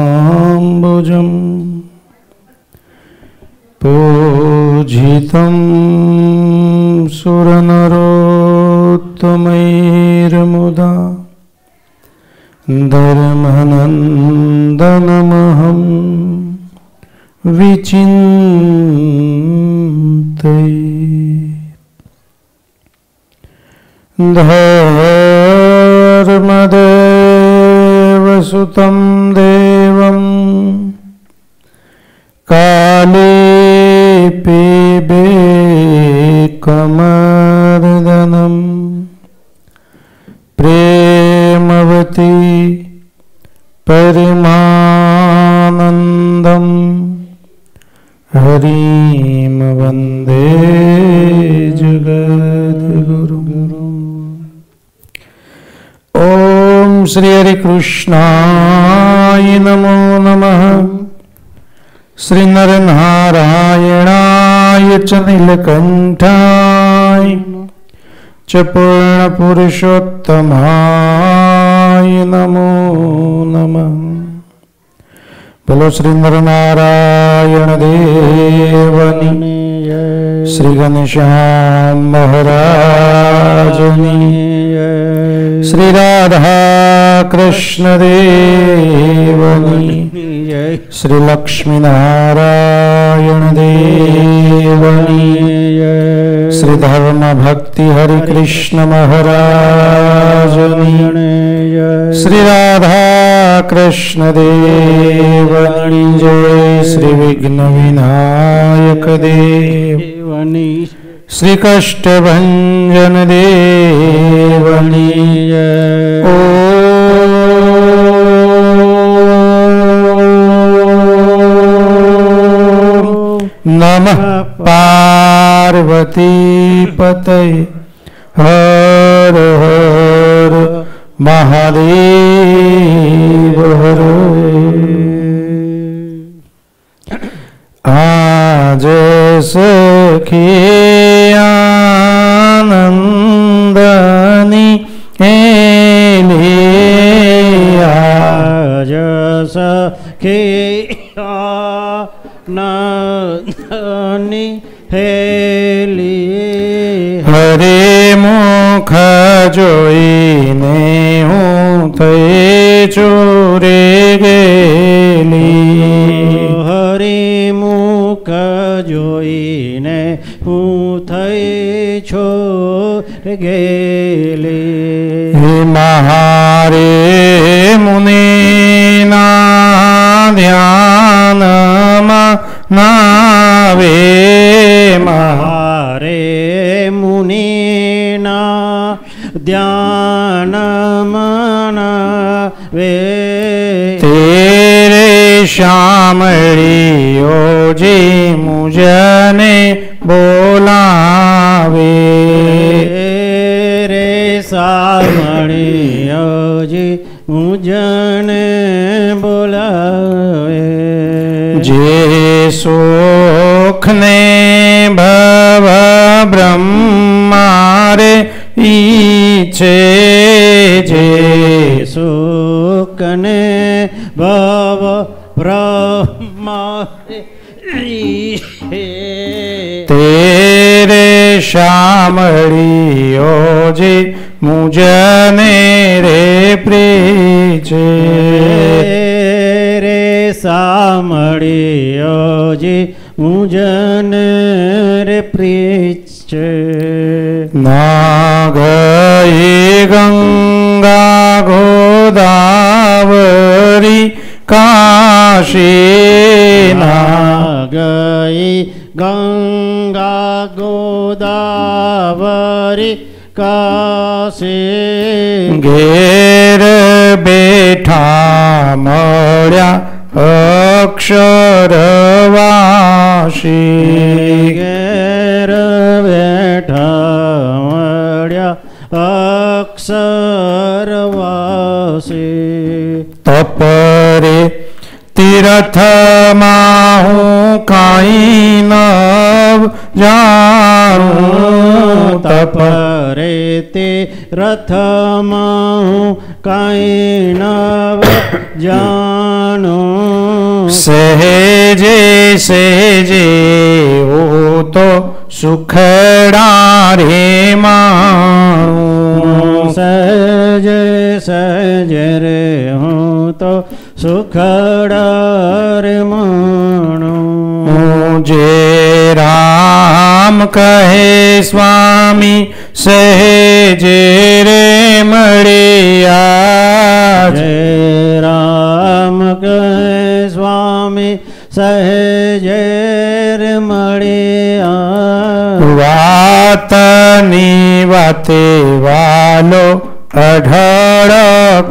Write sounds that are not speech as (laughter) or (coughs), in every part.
मन्दहास्यरुचिराननाम्बुजम् पूजितं सुरनरोत्तमैर्मुदा धर्मनन्दनमहं विचिन्तये धर्मदेवसुतं શ્રી હરિકૃષ્ણાય નમો નમઃ શ્રી નરનારાયણાય ચ નીલકંઠાય ચ પૂર્ણપુરુષોત્તમાય નમો નમઃ ભલો શ્રી નરનારાયણ દેવની શ્રી ઘનશ્યામ મહારાજની શ્રી રાધા કૃષ્ણ જય શ્રી લક્ષ્મી નારાયણ દેવની શ્રી ધર્મ ભક્તિ હરિકૃષ્ણ મહારાજની શ્રી રાધા કૃષ્ણ દેવની જય શ્રી વિઘ્ન વિનાયક દેવની શ્રી દેવની ઓ નમઃ પાર્વતી પતય હર હર મહાદેવ હર. આજ સખી આનંદની હરે મુખ જોઈને હું થઈ ચોરે ગેલી. હરે મુખ જોઈને હું થઈ છો ગેલી. હે જે સુખને ભવ બ્રહ્મારે ઈચ્છે જે સુખને ભવ બ્રહ્મા તેરે શામળીઓ જે મુજને રે પ્રી રે સામળીઓજી મુજન રે પ્રીચ ના ગઈ ગંગા ગોદાવરી કાશી નાગઈ ગંગા ગોદાવરી કાશી ઘેર રથમાં હું કાંઈ નવ જાણું. સહેજે સહેજે હું તો સુખડા રે માણું. સહેજ સહજ રે હું તો સુખડા રે માણું. જે જે રામ કહે સ્વામી સહેજે રે મળ્યા જય રામ કહે સ્વામી સહેજે રે મળ્યા વાતની વાતે વાલો અઢળ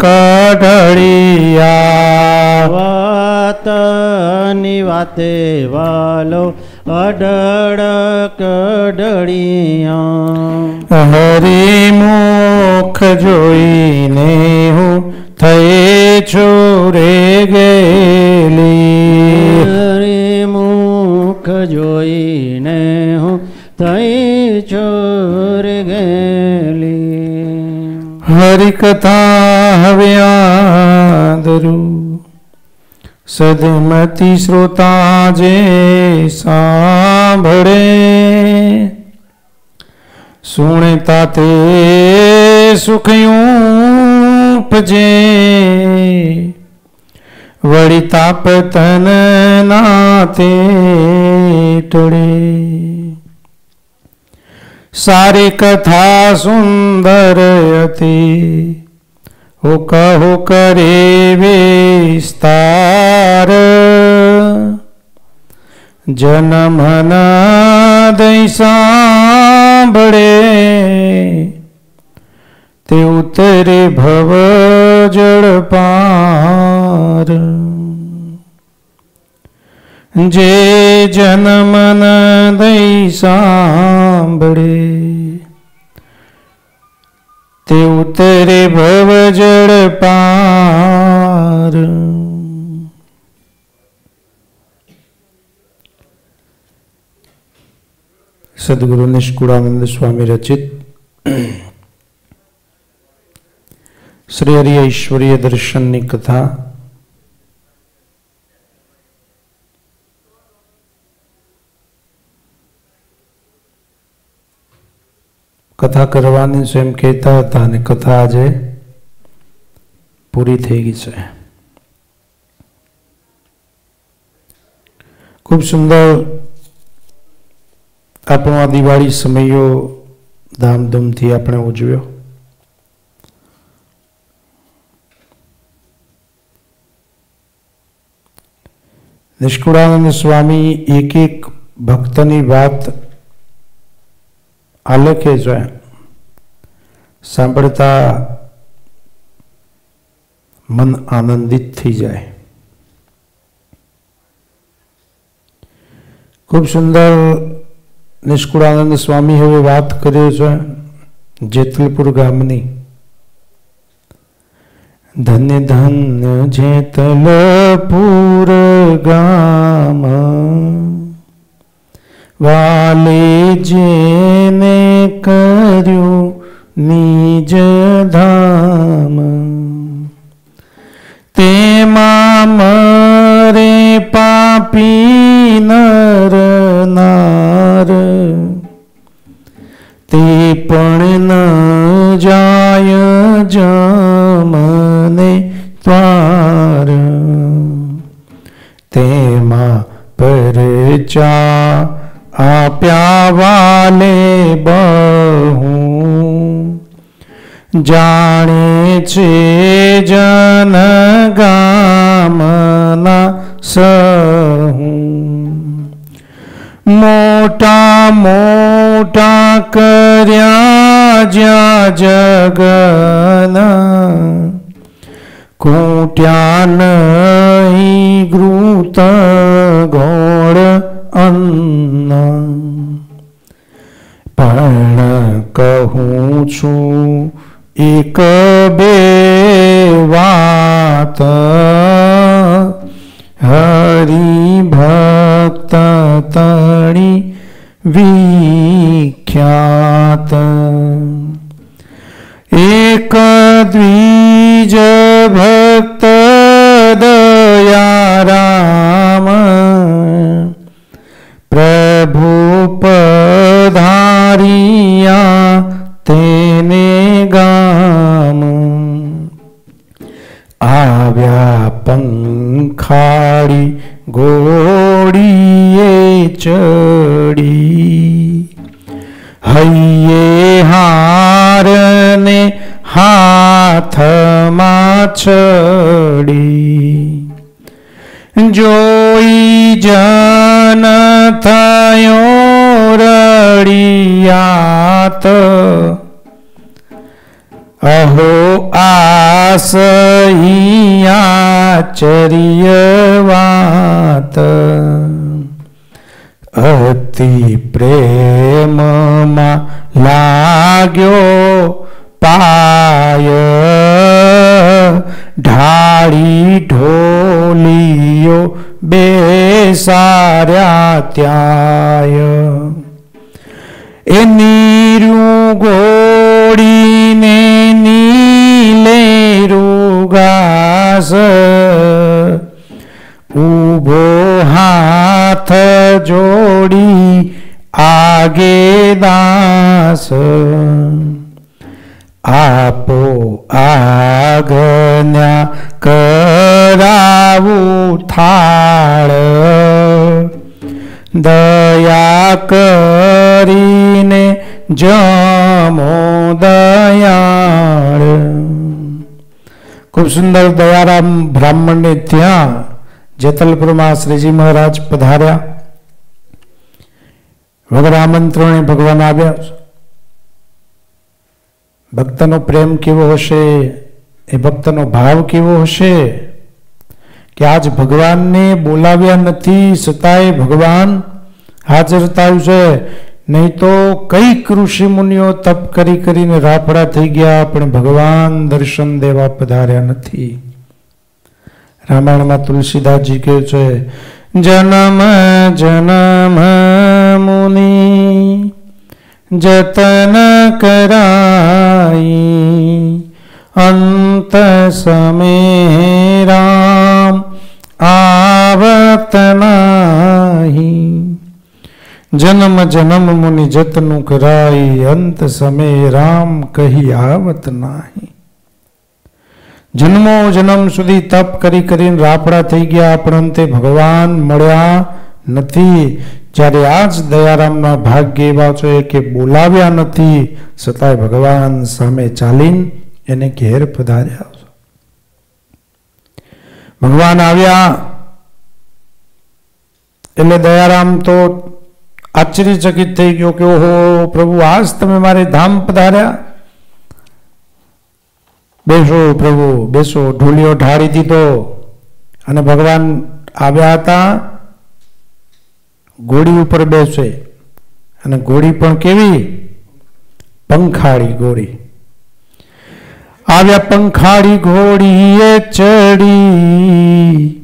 કઢળિયા વાતની વાતે વાલો અડળ કડળિયા હરિમુખ જોઈને હું થઈ છોરે ગયેલી ગેલી. હરી મુખ જોઈને હું થઈ છોર ગયેલી હરિકથા હવે આદરું. સદમતી શ્રોતા જે સાંભળે, સુણતા તે સુખયું ઉપજે. વળી તાપ તન નાતે ટળે સારી કથા સુંદર હતી. હો કહો કરે વિસ્તાર. જનમના દઈ સાંભળે. તે ઉતરે ભવ જળ પાર. જે જનમન દઈ સાંભળે. તે ઉતરે ભવ જળ પાર સદગુરુ નિષ્કુળાનંદ સ્વામી રચિત શ્રી હરિ ઐશ્વર્ય દર્શનની કથા કથા કરવાની છે એમ કહેતા હતા અને કથા આજે પૂરી થઈ ગઈ છે. ખૂબ સુંદર આપણો આ દિવાળી સમયો ધામધૂમથી આપણે ઉજવ્યો. નિષ્કુળાનંદ સ્વામી એક એક ભક્તની વાત આલેખે જોયા સાંભળતા મન આનંદિત થઈ જાય. ખૂબ સુંદર નિષ્કુળાનંદ સ્વામી હવે વાત કરે છે જેતલપુર ગામની. ધન્ય ધન્ય જેતલપુર ગામ. વાલે જેને કર્યું નિજ ધામ. તેમાં મરે પાપી નર નાર. તે પણ ન જાય જમને ત્વાર તેમાં પરચા આપ્યા વાલે બહુ. જાણે છે જન ગામના સહુ. મોટા મોટા કર્યા જ્યાં જગના. કોટ્યા નહીં ગૃત કહું છું એક બે વાત ചെറിയ જમો દયાળ. ખૂબ સુંદર દયારામ બ્રાહ્મણને ત્યાં જેતલપુરમાં શ્રીજી મહારાજ પધાર્યા. વગર આમંત્રણે ભગવાન આવ્યા. ભક્તનો પ્રેમ કેવો હશે? એ ભક્તનો ભાવ કેવો હશે? કે આજ ભગવાનને બોલાવ્યા નથી, છતાંય ભગવાન હાજર થયું છે. નહીં તો કંઈક ઋષિ મુનિઓ તપ કરી કરીને રાફડા થઈ ગયા પણ ભગવાન દર્શન દેવા પધાર્યા નથી રામાયણમાં તુલસીદાસજી કહે છે જન્મ જન્મ મુનિ જતન કરાઈ અંત સમે રામ આવત નાહી જન્મ જન્મ મુનિ જતનું કરાઈ અંત સમય રામ કહી આવત નાહી. જન્મો જન્મ સુધી તપ કરી કરીને રાપડા થઈ ગયા પણ અંતે ભગવાન મળ્યા નથી. જ્યારે આ જ દયારામના ભાગ્ય એવા છે કે બોલાવ્યા નથી છતાંય ભગવાન સામે ચાલીને એને ઘેર પધાર્યા ભગવાન આવ્યા. એટલે દયારામ તો આશ્ચર્યચકિત થઈ ગયો કે ઓહો, પ્રભુ, આજ તમે મારે ધામ પધાર્યા? બેસો પ્રભુ, બેસો, ઢોલિયો ઢાળી દીધો. અને ભગવાન આવ્યા હતા, ઘોડી ઉપર બેસે. અને ઘોડી પણ કેવી? પંખાળી ઘોડી. આવ્યા પંખાળી ઘોડીએ ચડી.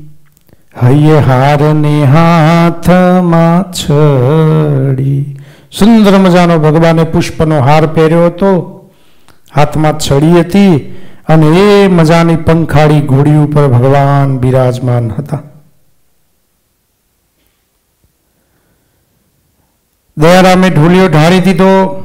હૈયે હારને હાથમાં છડી. સુંદર મજાનો ભગવાને પુષ્પનો હાર પહેર્યો હતો. હાથમાં છડી હતી અને એ મજાની પંખાળી ઘોડી ઉપર ભગવાન બિરાજમાન હતા. દયારામે ઢોલિયો ઢાળી દીધો.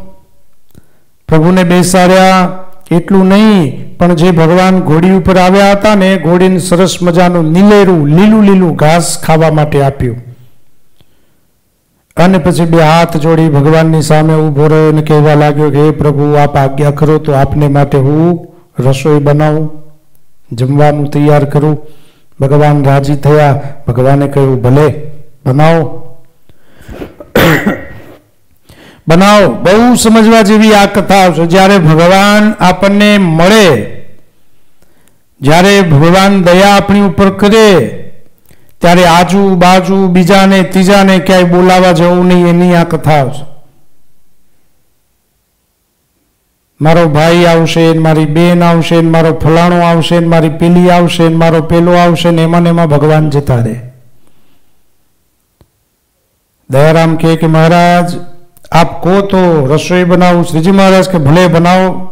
પ્રભુને બેસાડ્યા. એટલું નહીં, પણ જે ભગવાન ઘોડી ઉપર આવ્યા હતા ને, ઘોડીને સરસ મજાનું નીલેરું, લીલું લીલું ઘાસ ખાવા માટે આપ્યું. અને પછી બે હાથ જોડી ભગવાનની સામે ઊભો રહ્યો અને કહેવા લાગ્યો કે, હે પ્રભુ, આપ આજ્ઞા કરો, તો આપને માટે હું રસોઈ બનાવું, જમવાનું તૈયાર કરું. ભગવાન રાજી થયા. ભગવાને કહ્યું, ભલે, બનાવો. બનાવો. બહુ સમજવા જેવી આ કથા આવશે. જ્યારે ભગવાન આપણને મળે, જ્યારે ભગવાન દયા આપણી ઉપર કરે, ત્યારે આજુ બાજુ બીજાને, ત્રીજાને ક્યાંય બોલાવા જવું નહીં, એની આ કથા આવશે. મારો ભાઈ આવશે મારી બેન આવશે મારો ફલાણો આવશે મારી પેલી આવશે મારો પેલો આવશે, ને એમાં ને એમાં ભગવાન જતા રહે. દયારામ કહે કે મહારાજ આપ કહો તો રસોઈ બનાવું, શ્રીજી મહારાજ કે ભલે બનાવો.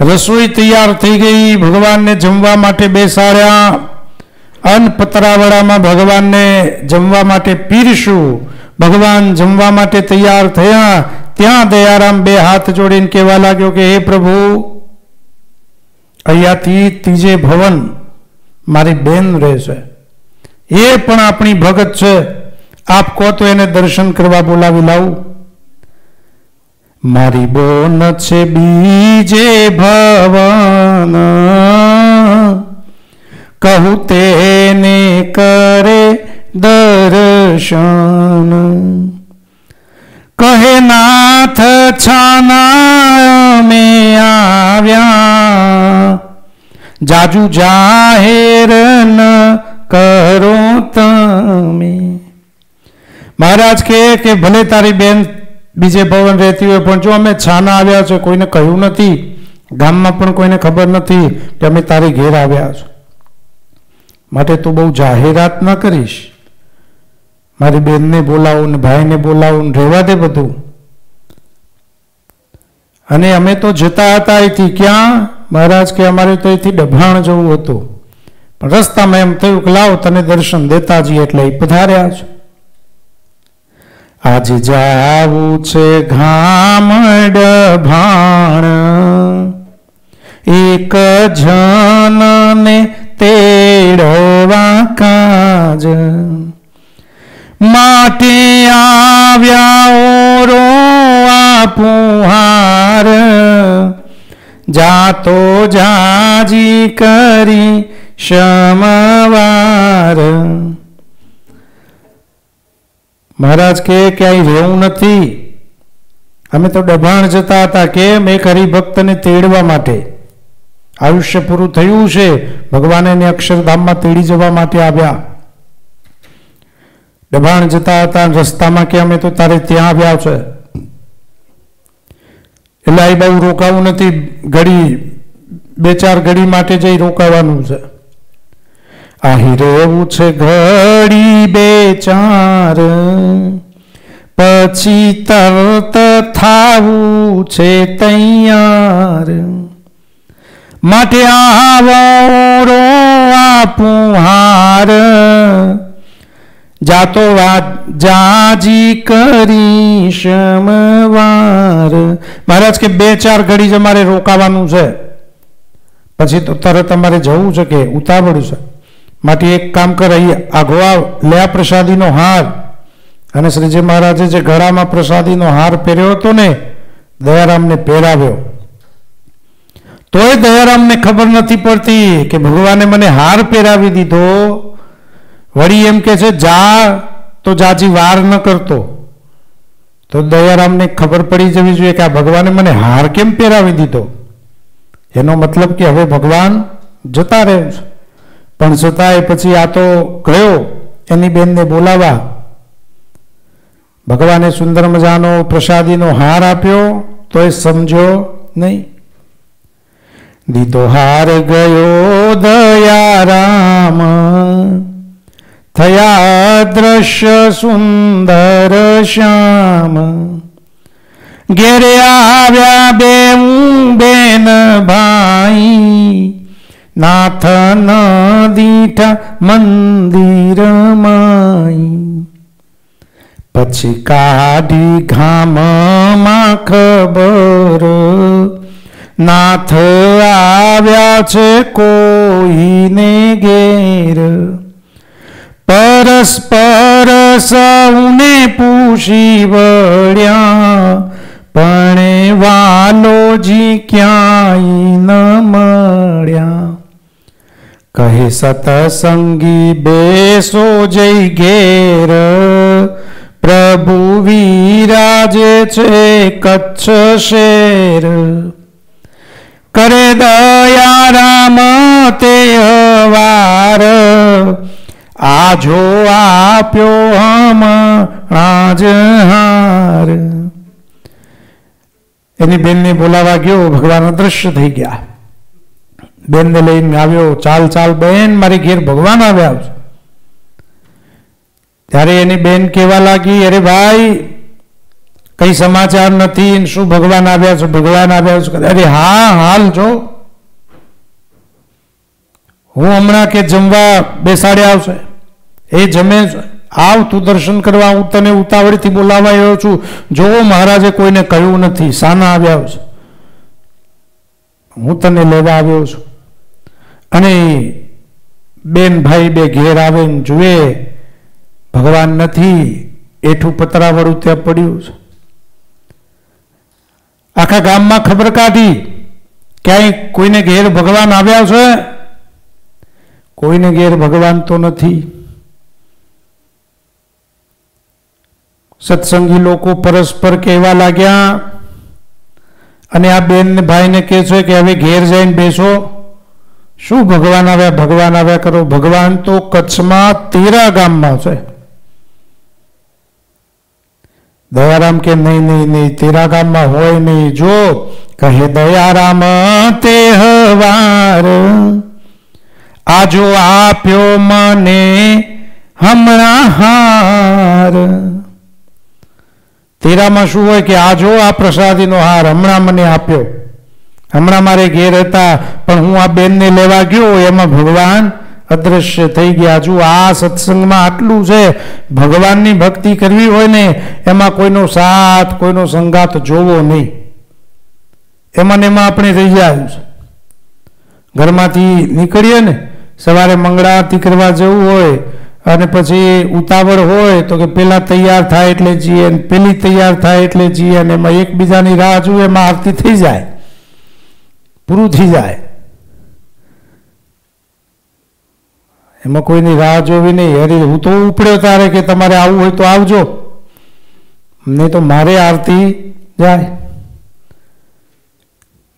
રસોઈ તૈયાર થઈ ગઈ, ભગવાનને જમવા માટે બેસાડ્યા. અન્ન પતરાવડામાં ભગવાનને જમવા માટે પીરશું. ભગવાન જમવા માટે તૈયાર થયા. ત્યાં દયારામ બે હાથ જોડીને કહેવા લાગ્યો કે, હે પ્રભુ, અહીંયાથી ત્રીજે ભવન મારી બેન રહેશે. એ પણ આપણી ભગત છે. આપ કહો તો એને દર્શન કરવા બોલાવી લાવું. મારી બોન છે બીજે ભવન. કહું તેને કરે દર્શન. કહે નાથ છાના મેં આવ્યા. જાજુ જાહેર ન કરો તમે. મહારાજ કે ભલે તારી બેન બીજે ભવન રહેતી હોય, પણ જો અમે છાના આવ્યા છે, કોઈને કહ્યું નથી, ગામમાં પણ કોઈને ખબર નથી કે અમે તારી ઘેર આવ્યા છો. માટે તું બહુ જાહેરાત ન કરીશ. મારી બેનને બોલાવું ને ભાઈને બોલાવું રહેવા દે બધું. અને અમે તો જતા હતા અહીંથી. ક્યાં? મહારાજ કે અમારે તો અહીંથી ડભાણ જવું હતું. પણ રસ્તામાં એમ થયું કે લાવ તને દર્શન દેતા જઈએ એટલે પધાર્યા છે. આજ જાવું છે ઘામડ ભાણ એક જનને તેડવા કાજ માટે આવ્યા ઓરો આપુહાર જાતો જાજી કરી શમવાર મહારાજ કે ક્યાંય રહેવું નથી. અમે તો ડભાણ જતા હતા. કેમ? એક હરિભક્તને તેડવા માટે. આયુષ્ય પૂરું થયું છે. ભગવાન એને અક્ષરધામમાં તેડી જવા માટે આવ્યા. દબાણ જતા હતા. રસ્તામાં કે અમે તો તારે ત્યાં આવ્યા છે. એટલે આ બહુ રોકાવું નથી. ઘડી, બે ચાર ઘડી માટે જઈ રોકાવાનું છે. આહી રહેવું છે ઘડી બે ચાર. પછી તરત થાવું છે તૈયાર. માટે આવો આપું હાર. જાતો વાત જાજી કરી શમવાર મહારાજ કે બે ચાર ઘડી જ અમારે રોકાવાનું છે. પછી તો તરત અમારે જવું છે કે ઉતાવળું છે? માટે એક કામ કર અહીં આઘો લ્યા પ્રસાદીનો હાર. અને શ્રીજી મહારાજે જે ગળામાં પ્રસાદીનો હાર પહેર્યો હતો ને, દયારામને પહેરાવ્યો. તોય દયારામને ખબર નથી પડતી કે ભગવાને મને હાર પહેરાવી દીધો. વળી એમ કે છે, જા, તો જાજી વાર ન કરતો. તો દયારામને ખબર પડી જવી જોઈએ કે આ ભગવાને મને હાર કેમ પહેરાવી દીધો? એનો મતલબ કે હવે ભગવાન જતા રહે છે. પણ છતાંય પછી આ તો ગયો એની બેનને બોલાવા. ભગવાને સુંદર મજાનો પ્રસાદીનો હાર આપ્યો તો એ સમજો નહીં. દીધો હાર ગયો દયારામ થયા દ્રશ્ય સુંદર શ્યામ. ઘેરે આવ્યા બે બેન ભાઈ નાથ ન દીઠા મંદિર માઈ પછી કાઢી ઘામમાં ખબર નાથ આવ્યા છે કોઈને ઘેર પરસ્પર સૌને પૂછી વળ્યા પણ વાલોજી ક્યાંય ન મળ્યા કહે, સતસંગી બેસો જઈ ઘેર. પ્રભુ વિરાજે છે કચ્છ શેર. કરે દયારામ તે વાર આજો આપ્યો હમ આજ હાર. એની બેનને બોલાવા ગયો ભગવાન અદ્રશ્ય થઈ ગયા. બેનને લઈને આવ્યો, ચાલ ચાલ, બેન, મારી ઘેર ભગવાન આવ્યા છે ત્યારે એની બેન કહેવા લાગી, અરે ભાઈ, કઈ સમાચાર નથી શું ભગવાન આવ્યા છે, ભગવાન આવ્યા છે? અરે હા, હાલ જો. હું હમણાં કે જમવા બેસાડે આવશે. એ જમે આવ, તું દર્શન કરવા, હું તને ઉતાવળથી બોલાવા આવ્યો છું. જોવો, મહારાજે કોઈને કહ્યું નથી સાના આવ્યા છે. હું તને લેવા આવ્યો છું. અને બેન ભાઈ બે ઘેર આવે ને જુએ, ભગવાન નથી, એઠું પતરાવાળું ત્યાં પડ્યું છે. આખા ગામમાં ખબર કાઢી, ક્યાંય કોઈને ઘેર ભગવાન આવ્યા છે? કોઈને ઘેર ભગવાન તો નથી. સત્સંગી લોકો પરસ્પર કહેવા લાગ્યા, અને આ બેન ભાઈને કહે છે કે હવે ઘેર જઈને બેસો. શું ભગવાન આવ્યા? ભગવાન આવ્યા કરો. ભગવાન તો કચ્છમાં તેરા ગામમાં છે. દયારામ કે નહીં નહીં નહીં, તેરા ગામમાં હોય નહીં. જો કહે દયારામ, તે હવાર આજો આપ્યો મને હમણાં હાર. તેરામાં શું હોય કે આજો આ પ્રસાદીનો હાર હમણાં મને આપ્યો. હમણાં મારે ઘેર હતા, પણ હું આ બેનને લેવા ગયો, એમાં ભગવાન અદ્રશ્ય થઈ ગયા. હજુ આ સત્સંગમાં આટલું છે. ભગવાનની ભક્તિ કરવી હોય ને, એમાં કોઈનો સાથ, કોઈનો સંગાત જોવો નહીં. એમાં ને એમાં આપણે રહી જાય છે. ઘરમાંથી નીકળીએ ને, સવારે મંગળા આરતી કરવા જવું હોય, અને પછી ઉતાવળ હોય, તો કે પેલા તૈયાર થાય એટલે જઈએ પેલી તૈયાર થાય એટલે જઈએ અને એમાં એકબીજાની રાહ જુએ, એમાં આરતી થઈ જાય. પૂરું થઈ જાય. એમાં કોઈની રાહ જોવી નહીં. અરે હું તો ઉપડ્યો તારે કે તમારે આવવું હોય તો આવજો. નહીં તો મારે આરતી જાય.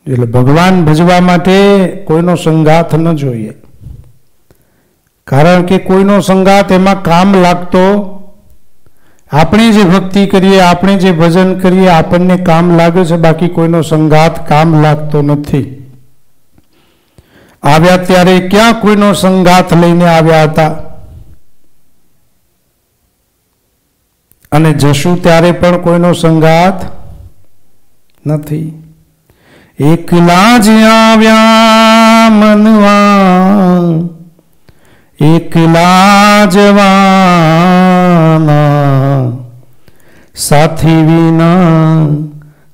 એટલે ભગવાન ભજવા માટે કોઈનો સંગાથ ન જોઈએ. કારણ કે કોઈનો સંગાથ એમાં કામ લાગતો. આપણે જે ભક્તિ કરીએ, આપણે જે ભજન કરીએ, આપણને કામ લાગે છે. બાકી કોઈનો સંગાથ કામ લાગતો નથી. આવ્યા ત્યારે ક્યાં કોઈનો સંગાથ લઈને આવ્યા હતા? અને જશું ત્યારે પણ કોઈનો સંગાથ નથી. એકલા જ આવ્યા મનવા એકલા જવાના સાથી વિના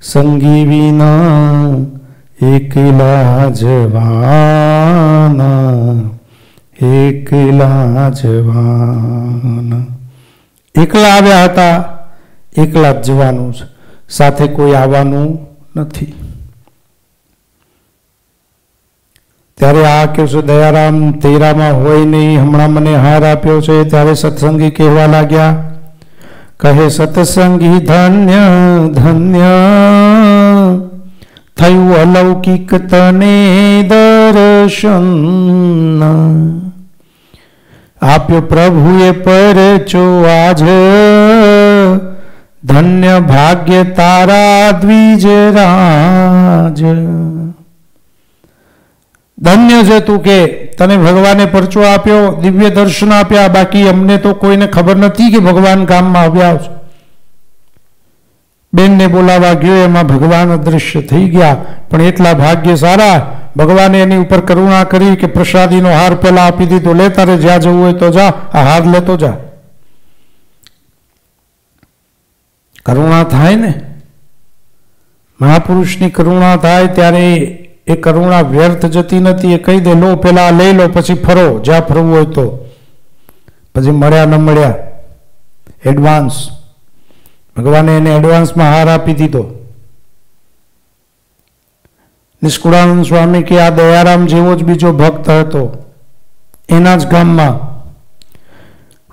સંગી વિના એકલા જવાના એકલા જવાના એકલા આવ્યા હતા એકલા જવાનું છે. સાથે કોઈ આવવાનું નથી. ત્યારે આ કહે છે, દયારામ, તેરામાં હોય નહીં. હમણાં મને હાર આપ્યો છે. ત્યારે સત્સંગી કહેવા લાગ્યા, કહે સત્સંગી, ધન્ય ધન્ય. થયું અલૌકિક તને દર્શન. આપ્યો પ્રભુએ પરચો આજ. ધન્ય ભાગ્ય તારા દ્વિજ રાજ. ધન્ય છે તું કે તને ભગવાને પરચો આપ્યો, દિવ્ય દર્શન આપ્યા, બાકી અમને તો કોઈને ખબર નથી કે ભગવાન ગામમાં આવ્યા છે. બેનને બોલાવા ગયો, એમાં ભગવાન અદૃશ્ય થઈ ગયા. પણ એટલા ભાગ્ય સારા, ભગવાને એની ઉપર કરુણા કરી કે પ્રસાદીનો હાર પેલા આપી દીધો. લે તારે જ્યાં જવું હોય તો જા, આ હાર લેતો જા. કરુણા થાય ને? મહાપુરુષની કરુણા થાય ત્યારે એ કરુણા વ્યર્થ જતી નથી. એ કહી દે, લો, પેલા લઈ લો, પછી ફરો, જ્યાં ફરવું હોય તો. પછી મળ્યા ન મળ્યા. એડવાન્સ ભગવાને એને એડવાન્સમાં હાર આપી દીધો. નિષ્કુળાનંદ સ્વામી કે આ દયારામ જેવો જ બીજો ભક્ત હતો. એના જ ગામમાં,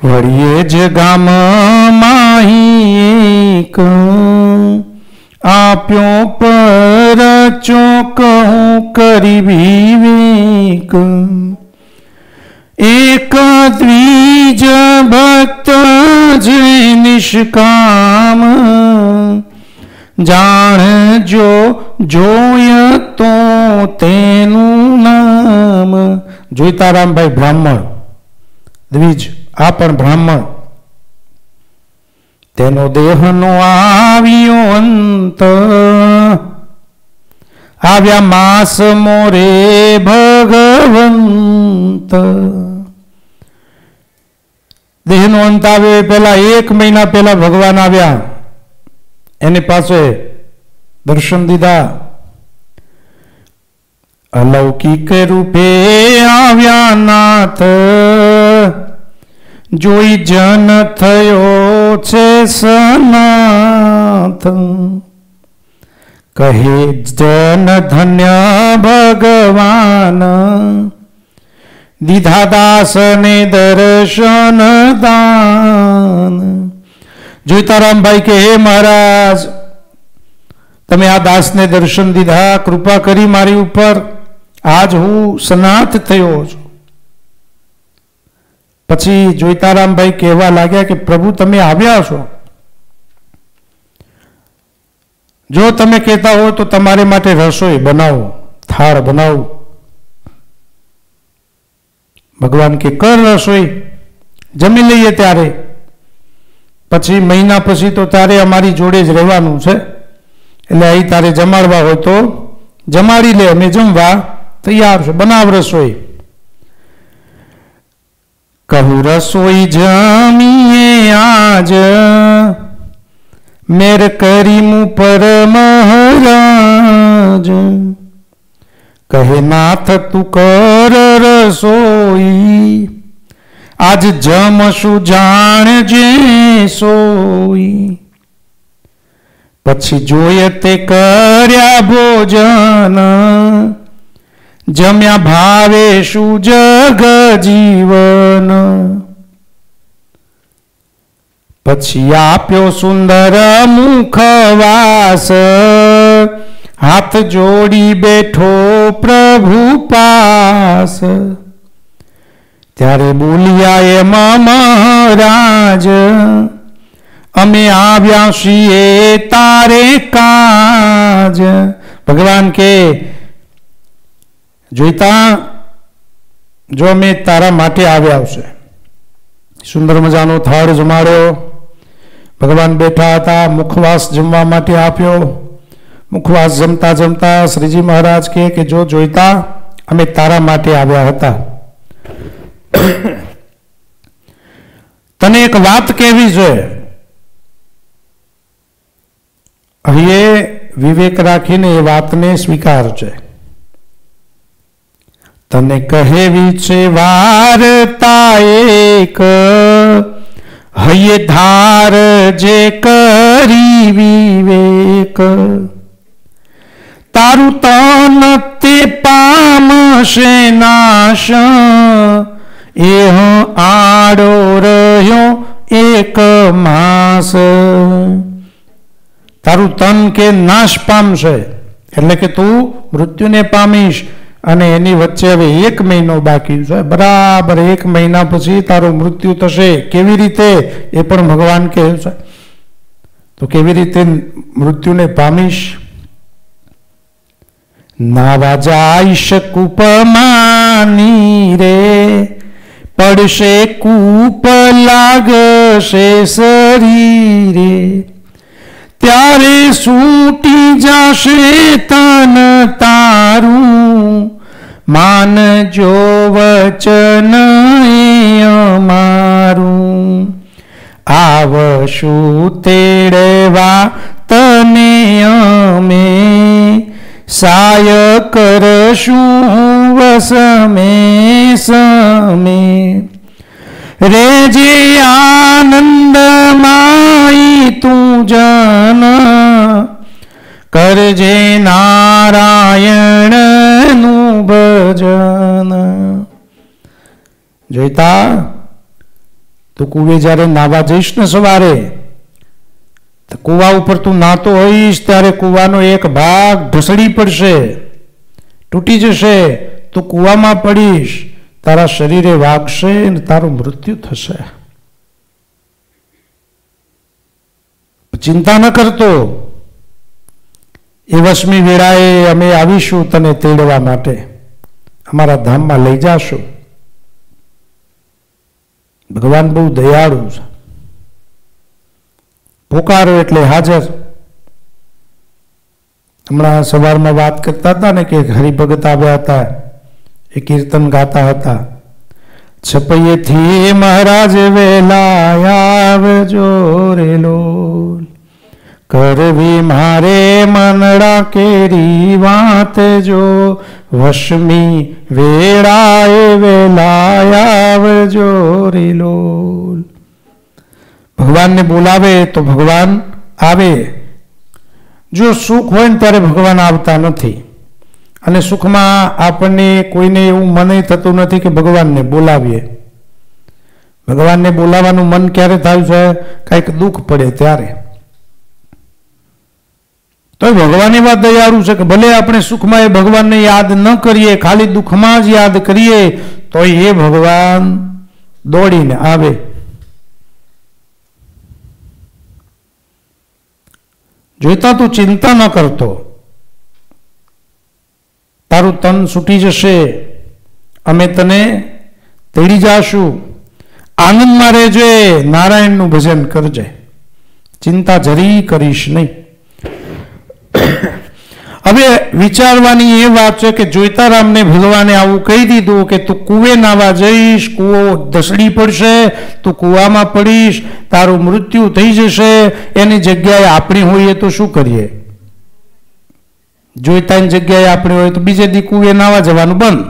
વળીએ જ ગામમાં એક આપ્યો પર ચોકહું કરી વિવેક એક દ્વિજ ભક્ત જે નિષ્કામ. જાણજો, જોય તો તેનું નામ. જોઈતારામભાઈ બ્રાહ્મણ. દ્વિજ, આ પણ બ્રાહ્મણ. તેનો દેહનો આવ્યો અંત. આવ્યા માસ મોરે ભગવંત. દેહનો અંત આવ્યો એ પહેલા એક મહિના પહેલા ભગવાન આવ્યા. એની પાસે દર્શન દીધા. અલૌકિક રૂપે આવ્યા નાથ. જોઈ જન થયો છે સનાથ. કહે જન ધન્ય ભગવાન. દીધા દાસને દર્શન દાન. જોઈતારામભાઈ કે, હે મહારાજ, તમે આ દાસને દર્શન દીધા, કૃપા કરી મારી ઉપર. આજ હું સનાથ થયો છું. પછી જોઈતારામભાઈ કહેવા લાગ્યા કે, પ્રભુ, તમે આવ્યા છો? જો તમે કહેતા હો તો તમારે માટે રસોઈ બનાવો, થાળ બનાવો. ભગવાન કે, કર રસોઈ, જમી લઈએ ત્યારે. પછી મહિના પછી તો તારે અમારી જોડે જ રહેવાનું છે. એટલે અહીં તારે જમાડવા હોય તો જમાડી લે, અમે જમવા તૈયાર છે. બનાવ રસોઈ. કહું, રસોઈ જમીએ આજ મેર કરી મું પર મહારાજ કહે, નાથ, તું કર રસોઈ. આજ જમશું, જાણજે સોઈ. પછી જોઈએ તે કર્યા ભોજન. જમ્યા ભાવે શું જગ જીવન. પછી આપ્યો સુંદર મુખવાસ. હાથ જોડી બેઠો પ્રભુ પાસ. ત્યારે બોલ્યા એમાં મહારાજ, અમે આવ્યા છીએ તારે કાજ. ભગવાન કે, જોઈતા, જો અમે તારા માટે આવ્યા આવશે. સુંદર મજાનો થાળ જમાડ્યો. ભગવાન બેઠા હતા, મુખવાસ જમવા માટે આપ્યો. મુખવાસ જમતા જમતા શ્રીજી મહારાજ કહે કે, જો જોઈતા, અમે તારા માટે આવ્યા હતા. તને એક વાત કહેવી જોઈએ અહીં વિવેક રાખીને એ વાતને સ્વીકાર છે તને કહેવી છે, વાર્તા એક હૈયે ધાર જે કરી વિવેક. તારું તન તે પામશે નાશ. એ આડો રહ્યો એક માસ. તારું તન કે નાશ પામશે. એટલે કે તું મૃત્યુને પામીશ. અને એની વચ્ચે હવે એક મહિનો બાકી છે. બરાબર એક મહિના પછી તારું મૃત્યુ થશે. કેવી રીતે? એ પણ ભગવાન કહે છે. તો કેવી રીતે મૃત્યુને પામીશ? નાવા જાઈશ કૂપમાની રે. પડશે કૂપ લાગશે શરીરે. ત્યારે સૂટી જશે તન તારું. માન જો વચન અમારું. આવશું તેડવા તને અમે. સાય કરશું વસમે સમે. રેજે આનંદ માઈ તું જન કરજે નારાયણનું ભજન. જોઈતા, તું કુવે જ્યારે નાવા જઈશ ને સવારે કુવા ઉપર તું નાતો હોઈશ, ત્યારે કુવાનો એક ભાગ ઢસડી પડશે, તૂટી જશે, તું કુવામાં પડીશ. તારા શરીરે વાગશે અને તારું મૃત્યુ થશે. ચિંતા ન કરતો. એ વસમી વેળાએ અમે આવીશું તને તેડવા માટે. અમારા ધામમાં લઈ જાશું. ભગવાન બહુ દયાળુ છે. પોકારો એટલે હાજર. હમણાં સવારમાં વાત કરતા હતા ને કે હરિભગત આવ્યા હતા. એ કીર્તન ગાતા હતા. છપૈયેથી મહારાજ વેલા આવજો રેલો કરવી મારે મનડા કેરી વાત જો. વશમી વેળાએ વેલા આવજો રેલો ભગવાનને બોલાવે તો ભગવાન આવે. જો સુખ હોય ને ત્યારે ભગવાન આવતા નથી. અને સુખમાં આપણને કોઈને એવું મન થતું નથી કે ભગવાનને બોલાવીએ. ભગવાનને બોલાવાનું મન ક્યારે થાય છે? કંઈક દુઃખ પડે ત્યારે. તો ભગવાન એવા દયાળુ છે કે ભલે આપણે સુખમાં એ ભગવાનને યાદ ન કરીએ, ખાલી દુઃખમાં જ યાદ કરીએ તો એ ભગવાન દોડીને આવે. જોઈતા તું ચિંતા ન કરતો. તારું તન છૂટી જશે. અમે તને તેડી જાશું. આનંદમાં રહેજે, નારાયણનું ભજન કરજે. ચિંતા જરી કરીશ નહીં. હવે વિચારવાની એ વાત છે કે જોઈતારામને ભગવાને આવું કહી દીધું કે તું કુવે નાવા જઈશ, કૂવો ધસડી પડશે, તું કૂવામાં પડીશ, તારું મૃત્યુ થઈ જશે, એની જગ્યાએ આપણી હોઈએ તો શું કરીએ? જોઈતાની જગ્યાએ આપણે હોય તો બીજે દી કુવે નાવા જવાનું બંધ.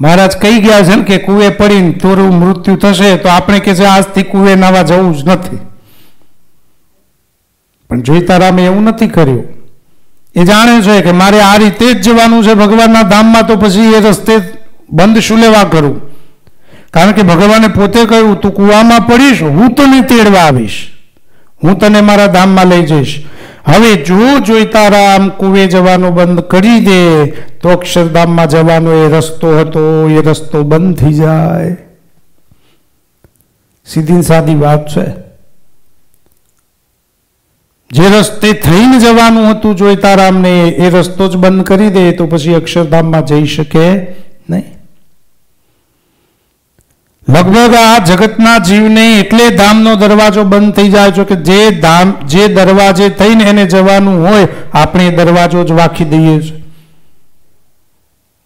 મહારાજ કહી ગયા છે ને કે કુવે પડીને તોરું મૃત્યુ થશે તો આપણે કે છે આજથી કુવે નાવા જવું જ નથી. પણ જોઈતારામે એવું નથી કર્યું. એ જાણે છે કે મારે આ રીતે જ જવાનું છે, ભગવાનના ધામમાં તો પછી એ રસ્તે બંધ શું લેવા કરું? કારણ કે ભગવાને પોતે કહ્યું, તું કુવામાં પડીશ, હું તને તેડવા આવીશ. હું તને મારા ધામમાં લઈ જઈશ. હવે જો જોઈતારામ કુવે જવાનું બંધ કરી દે, તો અક્ષરધામમાં જવાનો એ રસ્તો હતો, એ રસ્તો બંધ થઈ જાય. સીધી સાદી વાત છે. જે રસ્તે થઈને જવાનું હતું જોઈતા રામને એ રસ્તો જ બંધ કરી દે, તો પછી અક્ષરધામમાં જઈ શકે નહીં. લગભગ આ જગતના જીવને એટલે ધામનો દરવાજો બંધ થઈ જાય છે કે જે ધામ, જે દરવાજે થઈને એને જવાનું હોય, આપણે દરવાજો જ વાખી દઈએ છીએ.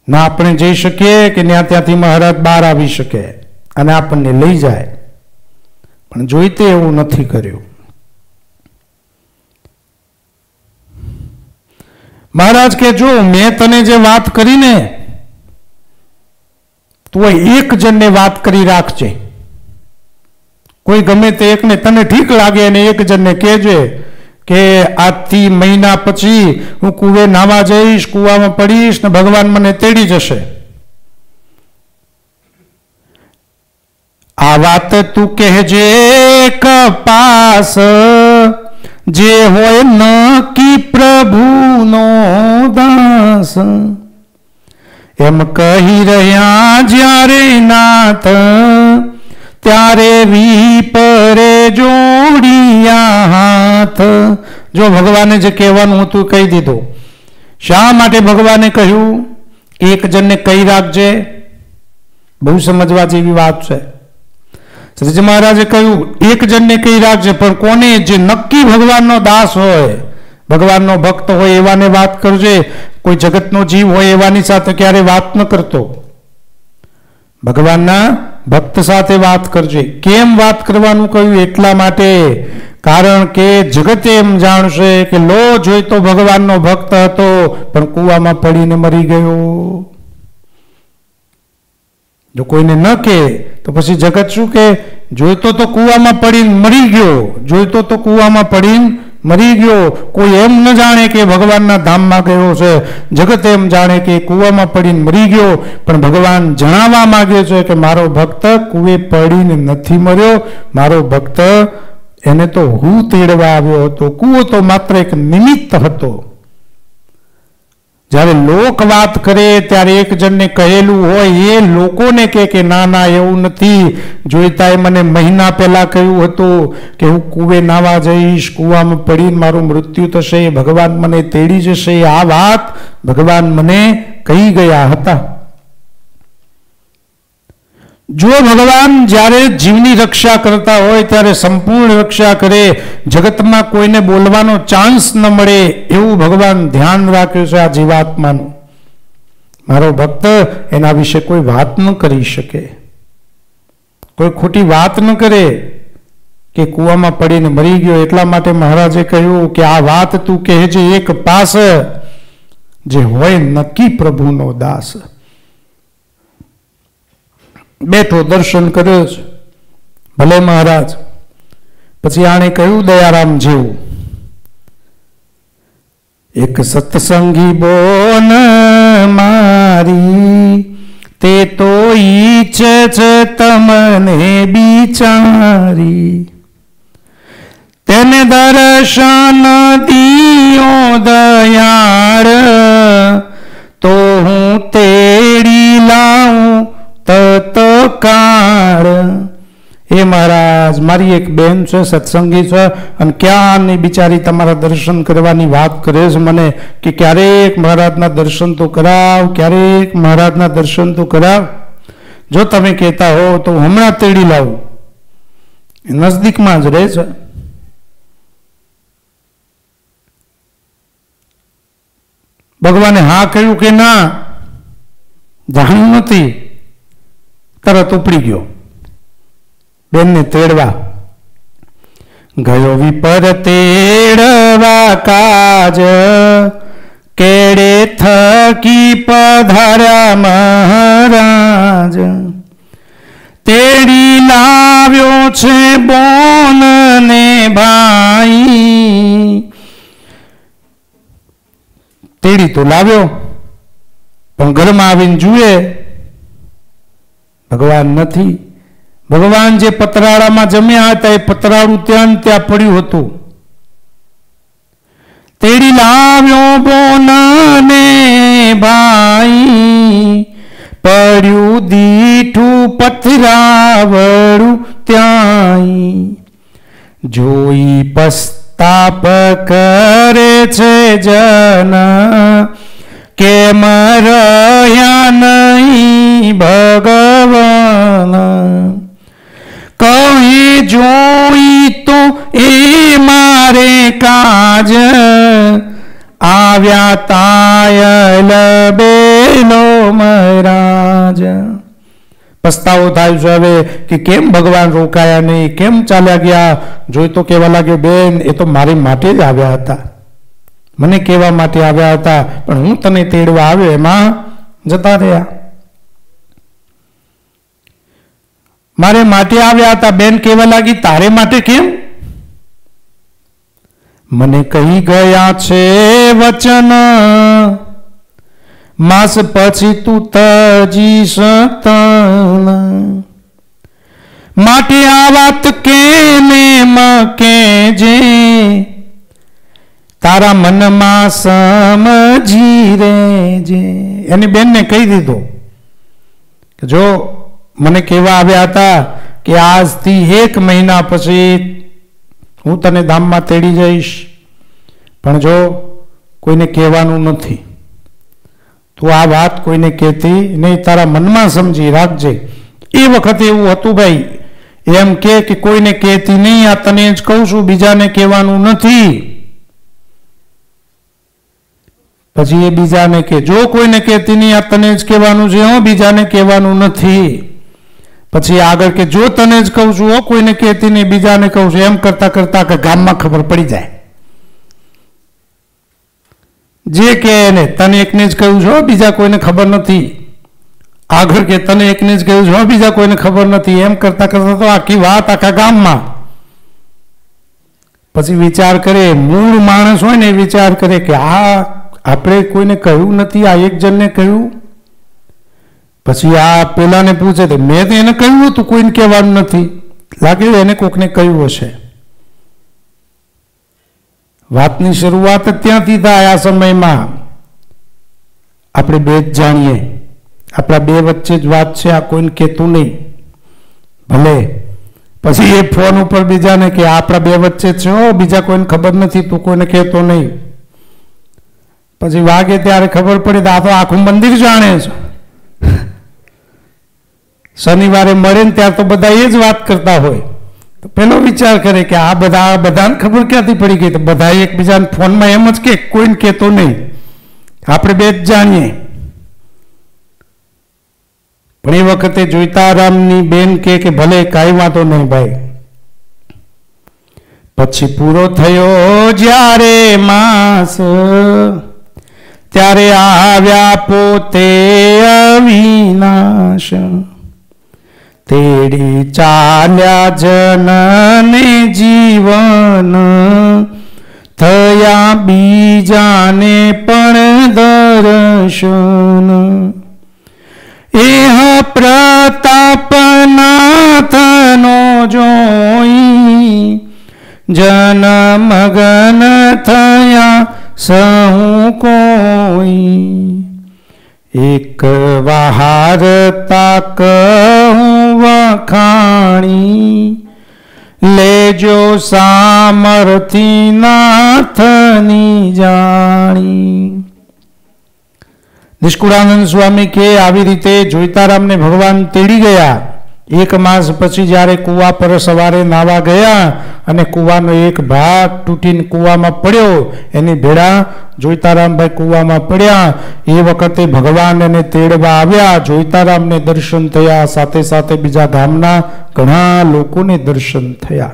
ના આપણે જઈ શકીએ કે ત્યાં ત્યાંથી મહારાજ બહાર આવી શકે અને આપણને લઈ જાય. પણ જોઈતે એવું નથી કર્યું. મહારાજ કે જો મેં તને જે વાત કરીને તું એક જણને વાત કરી રાખજે. કોઈ ગમે તે એકને તને ઠીક લાગે અને એક જણને કહેજે કે આજથી મહિના પછી હું કુવે નાવા જઈશ, કુવામાં પડીશ ને ભગવાન મને તેડી જશે. આ વાત તું કહેજે કપાસ, જે હોય નકી પ્રભુનો દાસ. એમ કહી રહ્યા, જ્યારે નાથ, ત્યારે વિપરે જોડિયા હાથ. જો ભગવાને જે કહેવાનું હતું, કહી દીધું. શા માટે ભગવાને કહ્યું? એક જણને કહી રાખજે. બહુ સમજવા જેવી વાત છે. શ્રીજી મહારાજે કહ્યું, એક જણને કહી રાખજે, પણ કોને? જે નક્કી ભગવાનનો દાસ હોય, ભગવાનનો ભક્ત હોય, એવાને વાત કરજે. કોઈ જગતનો જીવ હોય એવાની સાથે ક્યારે વાત ન કરતો? ભગવાનના ભક્ત સાથે વાત કરજે. કેમ વાત કરવાનું કહ્યું? એટલા માટે. કારણ કે જગતે એમ જાણશે કે લો જોઈતો ભગવાનનો ભક્ત હતો, પણ કૂવામાં પડીને મરી ગયો. જો કોઈને ન કહે, તો પછી જગત શું કે જોઈતો તો કૂવામાં પડીને મરી ગયો. જોઈતો તો કૂવામાં પડીને મરી ગયો. કોઈ એમ ન જાણે કે ભગવાનના ધામમાં ગયો છે. જગત એમ જાણે કે કૂવામાં પડીને મરી ગયો. પણ ભગવાન જણાવવા માગે છે કે મારો ભક્ત કૂવે પડીને નથી મર્યો. મારો ભક્ત એને તો હું તેડવા આવ્યો હતો. કૂવો તો માત્ર એક નિમિત્ત હતો. જ્યારે લોક વાત કરે ત્યારે એક જણને કહેલું હોય, એ લોકોને કહે કે ના ના, એવું નથી. જોઈતાએ મને મહિના પહેલા કહ્યું હતું કે હું કુવે નાવા જઈશ, કુવામાં પડીને મારું મૃત્યુ થશે, ભગવાન મને તેડી જશે. આ વાત ભગવાન મને કહી ગયા હતા. જો ભગવાન જ્યારે જીવની રક્ષા કરતા હોય, ત્યારે સંપૂર્ણ રક્ષા કરે, જગતમાં કોઈને બોલવાનો ચાન્સ ન મળે, એવું ભગવાન ધ્યાન રાખ્યું છે આ જીવાત્માનું. મારો ભક્ત એના વિશે કોઈ વાત ન કરી શકે. કોઈ ખોટી વાત ન કરે કે કૂવામાં પડીને મરી ગયો. એટલા માટે મહારાજે કહ્યું કે આ વાત તું કહેજે એક પાસ, જે હોય નક્કી પ્રભુનો દાસ. બેઠો દર્શન કર્યો છે. ભલે મહારાજ, પછી આણે કહ્યું, દયારામ જેવું. એક સત્સંગી બોન મારી, તે તો ઈચ્છે છે તમને બિચારી. તેને દર્શન દિયો દયાળ, તો હું તેડી લાવું તત્કાળ. એ મહારાજ, મારી એક બેન છે, સત્સંગી છે, અને ક્યાંની બિચારી તમારા દર્શન કરવાની વાત કરે છે મને? કે ક્યારેક મહારાજના દર્શન તો કરાવ, ક્યારેક મહારાજના દર્શન તો કરાવ. જો તમે કહેતા હો તો હમણાં તેડી લાવું. નજદીકમાં જ રહે છે. ભગવાને હા કહ્યું કે ના? જાણ્યું નથી. તરત ઉપડી ગયો. બેનને તેડવા ગયો વિપર તેડવા કાજ. કેડે થકી પધાર્યા મહારાજ. તેડી લાવ્યો છે બોન ને ભાઈ. તેડી તો લાવ્યો, પણ ઘરમાં આવીને જુએ ભગવાન નથી. ભગવાન જે પતરાળામાં જમ્યા હતા, એ પતરાળું ત્યાં ત્યાં પડ્યું હતું. તેડી લાવ્યો બોનાને, ભાઈ. પડ્યું દીઠું પથરાવડું ત્યાં જોઈ પસ્તાપ કરે છે જના, કે રહ્યા નહીં કહે જોઈ તો એ મારે કાજ. આવ્યા તાયલ બેલો મહારાજ. પસ્તાવો થાય છે હવે કે કેમ ભગવાન રોકાયા નહીં? કેમ ચાલ્યા ગયા? જોઈ તો કેવા લાગ્યો, બેન, એ તો મારી માટે જ આવ્યા હતા. મને કહેવા માટે આવ્યા હતા, પણ હું તને તેડવા આવ્યો એમાં જતા રહ્યા. મારે માટે આવ્યા હતા, બેન કેવા લાગી, તારે માટે કેમ? મને કહી ગયા છે વચન. માસ પછી તું તજી સતન માટે આ વાત કેને કે જે તારા મનમાં સમજી રેજે એની બેનને કહી દીધું કે જો મને કહેવા આવ્યા હતા કે આજથી એક મહિના પછી હું તને ધામમાં તેડી જઈશ. પણ જો કોઈને કહેવાનું નથી, તું આ વાત કોઈને કહેતી નહીં, તારા મનમાં સમજી રાખજે. એ વખતે એવું હતું ભાઈ, એમ કે કોઈને કહેતી નહીં, આ તને જ કહું છું, બીજાને કહેવાનું નથી. પછી એ બીજાને કે, જો કોઈને કહેતી નહીં, આ તને જ કહેવાનું છે, હો, બીજાને કહેવાનું નથી. પછી આગળ કે જો તને જ કહું છું, હો, કોઈને કહેતી નહીં, બીજાને કહું છું, એમ કરતા કરતા કે ગામમાં ખબર પડી જાય. જે કે એને, તને એકને જ કહ્યું છો બીજા કોઈને ખબર નથી. આગળ કે, તને એકને જ કહ્યું છો બીજા કોઈને ખબર નથી. એમ કરતા કરતા તો આખી વાત આખા ગામમાં. પછી વિચાર કરે, મૂળ માણસ હોય ને વિચાર કરે કે આ, આપણે કોઈને કહ્યું નથી, આ એક જણને કહ્યું. પછી આ પેલાને પૂછે તો મેં તો એને કહ્યું હતું, કોઈને કહેવાનું નથી. લાગે એને કોકને કહ્યું હશે. વાતની શરૂઆત ત્યાંથી થાય આ સમયમાં. આપણે બે જ જાણીએ. આપણા બે વચ્ચે જ વાત છે, આ કોઈને કહેતું નહીં. ભલે. પછી એ ફોન ઉપર બીજાને કે આપણા બે વચ્ચે છે બીજા કોઈને ખબર નથી, તું કોઈને કહેતો નહીં. પછી વાગે ત્યારે ખબર પડી તો આ તો આખું મંદિર જાણે છે. શનિવારે મળે ને ત્યાં તો બધા એ જ વાત કરતા હોય. તો પેલો વિચાર કરે કે આ બધા બધાને ખબર ક્યાંથી પડી ગઈ? તો બધા એકબીજાને ફોનમાં એમ જ કે, કોઈને કહેતો નહીં. આપણે બે જ જાણીએ. પણ એ વખતે જોઈતારામની બેન કે કે ભલે કાંઈ વાંધો નહીં ભાઈ. પછી પૂરો થયો જ્યારે માસ. ત્યારે આવ્યા પોતે અવિનાશ. તેડી ચાલ્યા જનને જીવન થયા બીજાને પણ દર્શન એહ પ્રતાપનાથનો જોઈ જન મગન થયા સહુ કોઈ એક વહારતા કહું વખાણી લેજો સામર્થી નાથની જાણી. નિષ્કુળાનંદ સ્વામી કે આવી રીતે જોઈતારામને ભગવાન તેડી ગયા. એક માસ પછી જ્યારે કૂવા પર સવારે નાવા ગયા અને કૂવાનો એક ભાગ તૂટીને કૂવામાં પડ્યો, એની ભેળા જોઈતારામભાઈ કૂવામાં પડ્યા. એ વખતે ભગવાન એને તેડવા આવ્યા. જોઈતારામને દર્શન થયા. સાથે સાથે બીજા ગામના ઘણા લોકોને દર્શન થયા.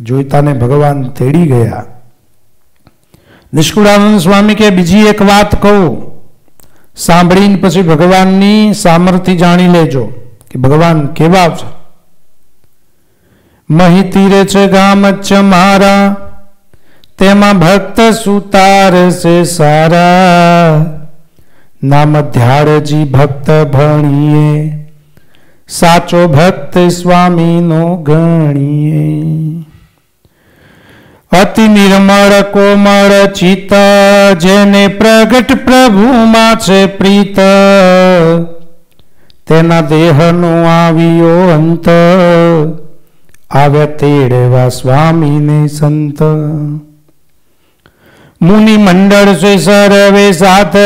જોઈતાને ભગવાન તેડી ગયા. નિષ્કુળાનંદ સ્વામી કે, બીજી એક વાત કહું. સાંભળીને પછી ભગવાનની સામર્થ્ય જાણી લેજો. કે ભગવાન કેવા આવશે મહી તીરે છે ગામ છે મારા, તેમાં ભક્ત સુતાર છે સારા. નામ ધ્યાળજી ભક્ત ભણીએ, સાચો ભક્ત સ્વામીનો ગણીએ. અતિ નિર્મળ કોમળ ચિત્ત, જેને પ્રગટ પ્રભુમાં છે પ્રીત. તેના દેહનો આવ્યો અંત. આવ્યા તેડવા સ્વામીને સંત. મુનિ મંડળ છે સર્વે સાથે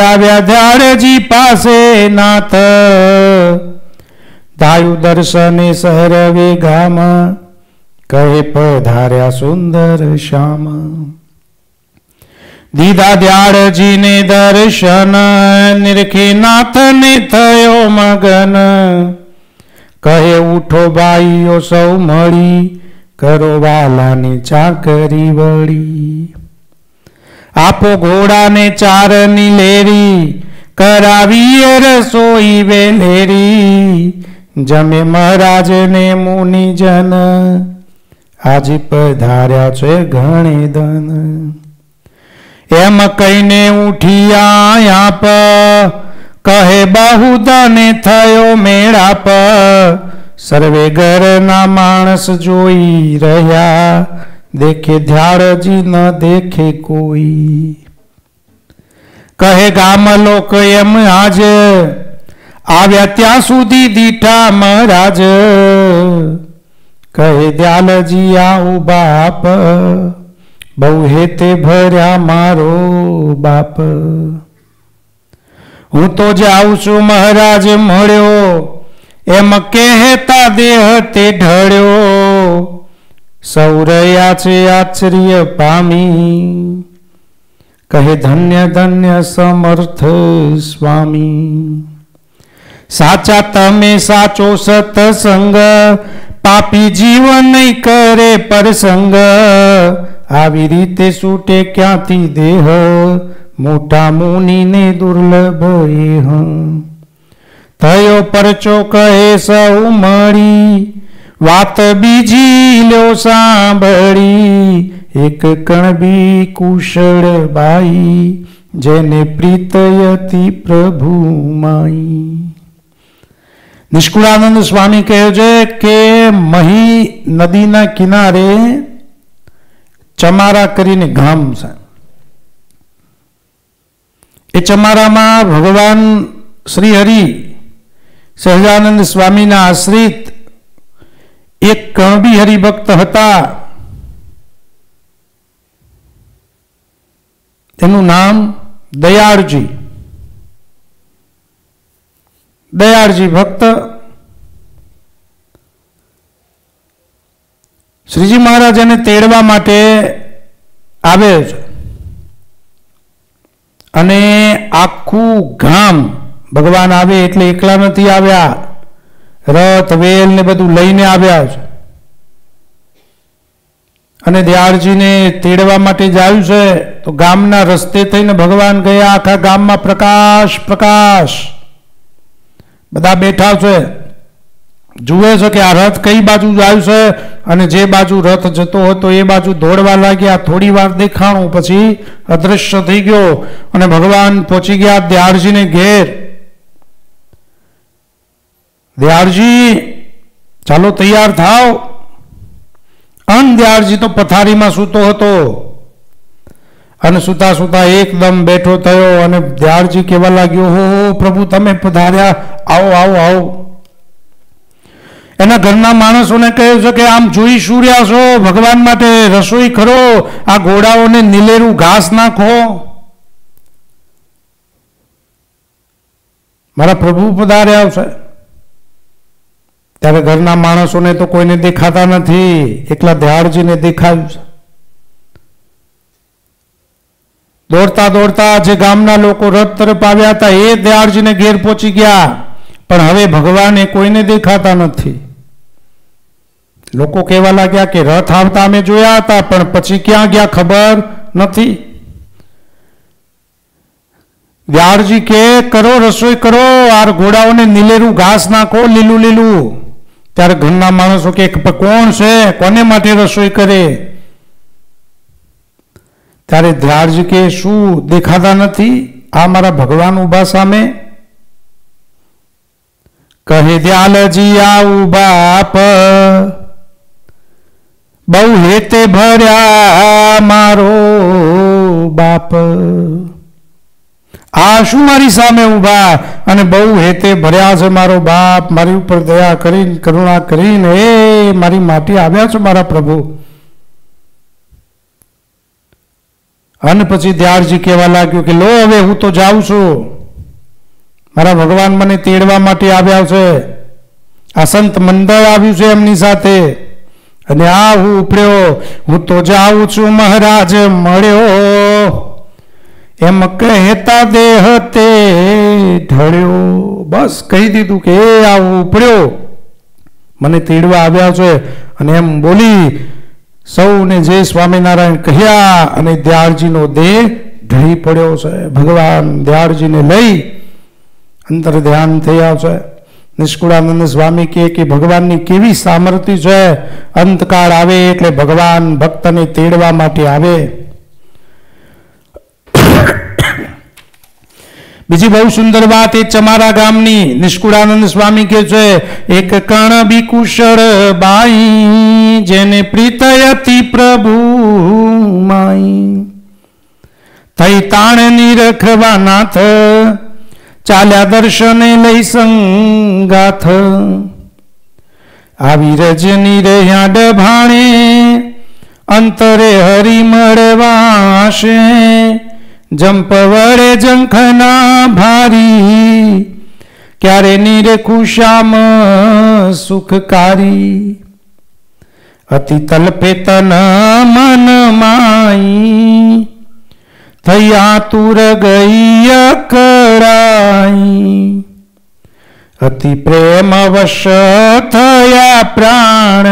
આવ્યા ધ્યાળજી પાસે નાથ. દાયુ દર્શને સર્વે ગામ. કહે પધાર્યા સુંદર શ્યામ. દીધા દ્યાળજીને દર્શન, નિરખીનાથને થયો મગન. કહે, ઉઠો ભાઈઓ, સૌ મળી, કરો વાલાની ચાકરી વળી. આપો ઘોડાને ચારની લેરી કરાવીએ રસોઈ વેલેરી. જમે મહારાજને મુનિજન, આજે પધાર્યા છે ઘણે ધન. એમ કહીને ઉઠી આપ, કહે બાહુદાને થયો મેળાપ. સર્વે ઘરના માણસ જોઈ રહ્યા, દેખે ધ્યાળજી ન દેખે કોઈ. કહે ગામ લોક એમ આજ, આવ્યા ત્યાં સુધી દીઠા મહારાજ. કહે દ્યાલજી આવું બાપ. બહુ હેતે ભર્યા મારો બાપ. હું તો જાઉં છું મહારાજ મળ્યો, એમ કહેતા દેહ તે ઢળ્યો. સૌરયા છે આશ્ચર્ય પામી. કહે ધન્ય ધન્ય સમર્થ સ્વામી. સાચા તમે સાચો સતસંગ, પાપી જીવન નહીં કરે પરસંગ. આવી રીતે છૂટે ક્યાંથી દેહ? મોટા મુનિને દુર્લભ એહ થયો પરચો કહે સૌ મળી વાત બીજી લ્યો સાંભળી. એક કણબી કુશળ બાઈ, જેને પ્રીતયતી પ્રભુ માઈ. નિષ્કુળાનંદ સ્વામી કહે છે કે મહી નદીના કિનારે ચમારા કરીને ગામ છે. એ ચમારામાં ભગવાન શ્રી હરિ સહજાનંદ સ્વામીના આશ્રિત એક કણબી હરિભક્ત હતા. તેનું નામ દયાળજી. દયાળજી ભક્ત શ્રીજી મહારાજ એને તેડવા માટે આવે છે અને આખું ગામ ભગવાન આવે એટલે એકલા નથી આવ્યા. રથ, વેલ ને બધું લઈને આવ્યા છે અને દયાળજીને તેડવા માટે જાયું છે. તો ગામના રસ્તે થઈને ભગવાન ગયા, આખા ગામમાં પ્રકાશ પ્રકાશ. બધા બેઠા છે. જુએ છે કે આ રથ કઈ બાજુ આવ્યું છે અને જે બાજુ રથ જતો હતો એ બાજુ દોડવા લાગ્યા થોડી વાર દેખાણું પછી અદૃશ્ય થઈ ગયો અને ભગવાન પહોંચી ગયા દ્યારજીને ઘેર. દ્યારજી ચાલો તૈયાર થાવ અન દ્યારજી તો પથારીમાં સૂતો હતો અને સુતા સુતા એકદમ બેઠો થયો અને દ્યારજી કહેવા લાગ્યો હો, પ્રભુ તમે પધાર્યા. આવો આવો આવો. એના ઘરના માણસોને કહે છે કે આમ જોઈ શું છો, ભગવાન માટે રસોઈ કરો, આ ઘોડાઓને નીલેરું ઘાસ નાખો. મારા પ્રભુ પધાર્યા છે. ત્યારે ઘરના માણસોને તો કોઈને દેખાતા નથી, એકલા દયાળજીને દેખાયું છે. દોડતા દોડતા જે ગામના લોકો રથ તરફ આવ્યા હતા, એ દયાળજીને ઘેર પહોંચી ગયા. પણ હવે ભગવાન એ કોઈને દેખાતા નથી. લોકો કહેવા લાગ્યા કે રથ આવતા અમે જોયા હતા, પણ પછી ક્યાં ગયા ખબર નથી. વ્યાળજી કે, કરો, રસોઈ કરો, આર ઘોડાઓને નીલેરું ઘાસ નાખો, લીલું લીલું. ત્યારે ઘરના માણસો કે કોણ છે? કોને માટે રસોઈ કરે? ત્યારે દ્રાળજી કે, શું, દેખાતા નથી? આ મારા ભગવાન ઊભા સામે કહે દયાલજી આવું બાપ, બહુ હેતે ભર્યા મારો બાપ. આ શું મારી સામે ઊભા? અને બહુ હેતે ભર્યા છે મારો બાપ. મારી ઉપર દયા કરીને, કરુણા કરીને એ મારી માટી આવ્યા છો મારા પ્રભુ. અને પછી દયાળજી કહેવા લાગ્યું કે, લો, હવે હું તો જાઉં છું. મારા ભગવાન મને તેડવા માટે આવ્યા છે. આ સંત મંડળ આવ્યું છે એમની સાથે. અને આ હું ઉપડ્યો. હું તો જાઉં છું મહારાજ, મળ્યો. એમ કહેતા દેહ તે ઢળ્યો. બસ કહી દીધું કે, એ આવું ઉપડ્યો. મને તેડવા આવ્યા છે. અને એમ બોલી સૌને જય સ્વામિનારાયણ કહ્યા, અને દ્યાળજીનો દેહ ઢળી પડ્યો છે. ભગવાન દ્યાળજીને લઈ અંતર ધ્યાન થયા છે. નિષ્કુળાનંદ સ્વામી કહે કે ભગવાનની કેવી સામર્થ્ય છે? અંતકાળ આવે એટલે ભગવાન ભક્તને તેડવા માટે આવે. બીજી બહુ સુંદર વાત એ ચમારા ગામની. નિષ્કુળાનંદ સ્વામી કે છે, એક કણ બી કુશળ બાઈ, જેને પ્રીતયતી પ્રભુ માઈ. થઈ તાણ નિરખવા નાથ ચાલ્યા દર્શને લઈ સંગાથ. આવી રજની રહ્યા ડભાણે અંતરે હરી મળવાશે. જંપ વડે જંખના ભારી, ક્યારે નિરખુશામ સુખકારી. અતિ તલપે તન મન માઈ થયા તુર ગઈ કરાઈ અતિ પ્રેમ વશ થયા પ્રાણ,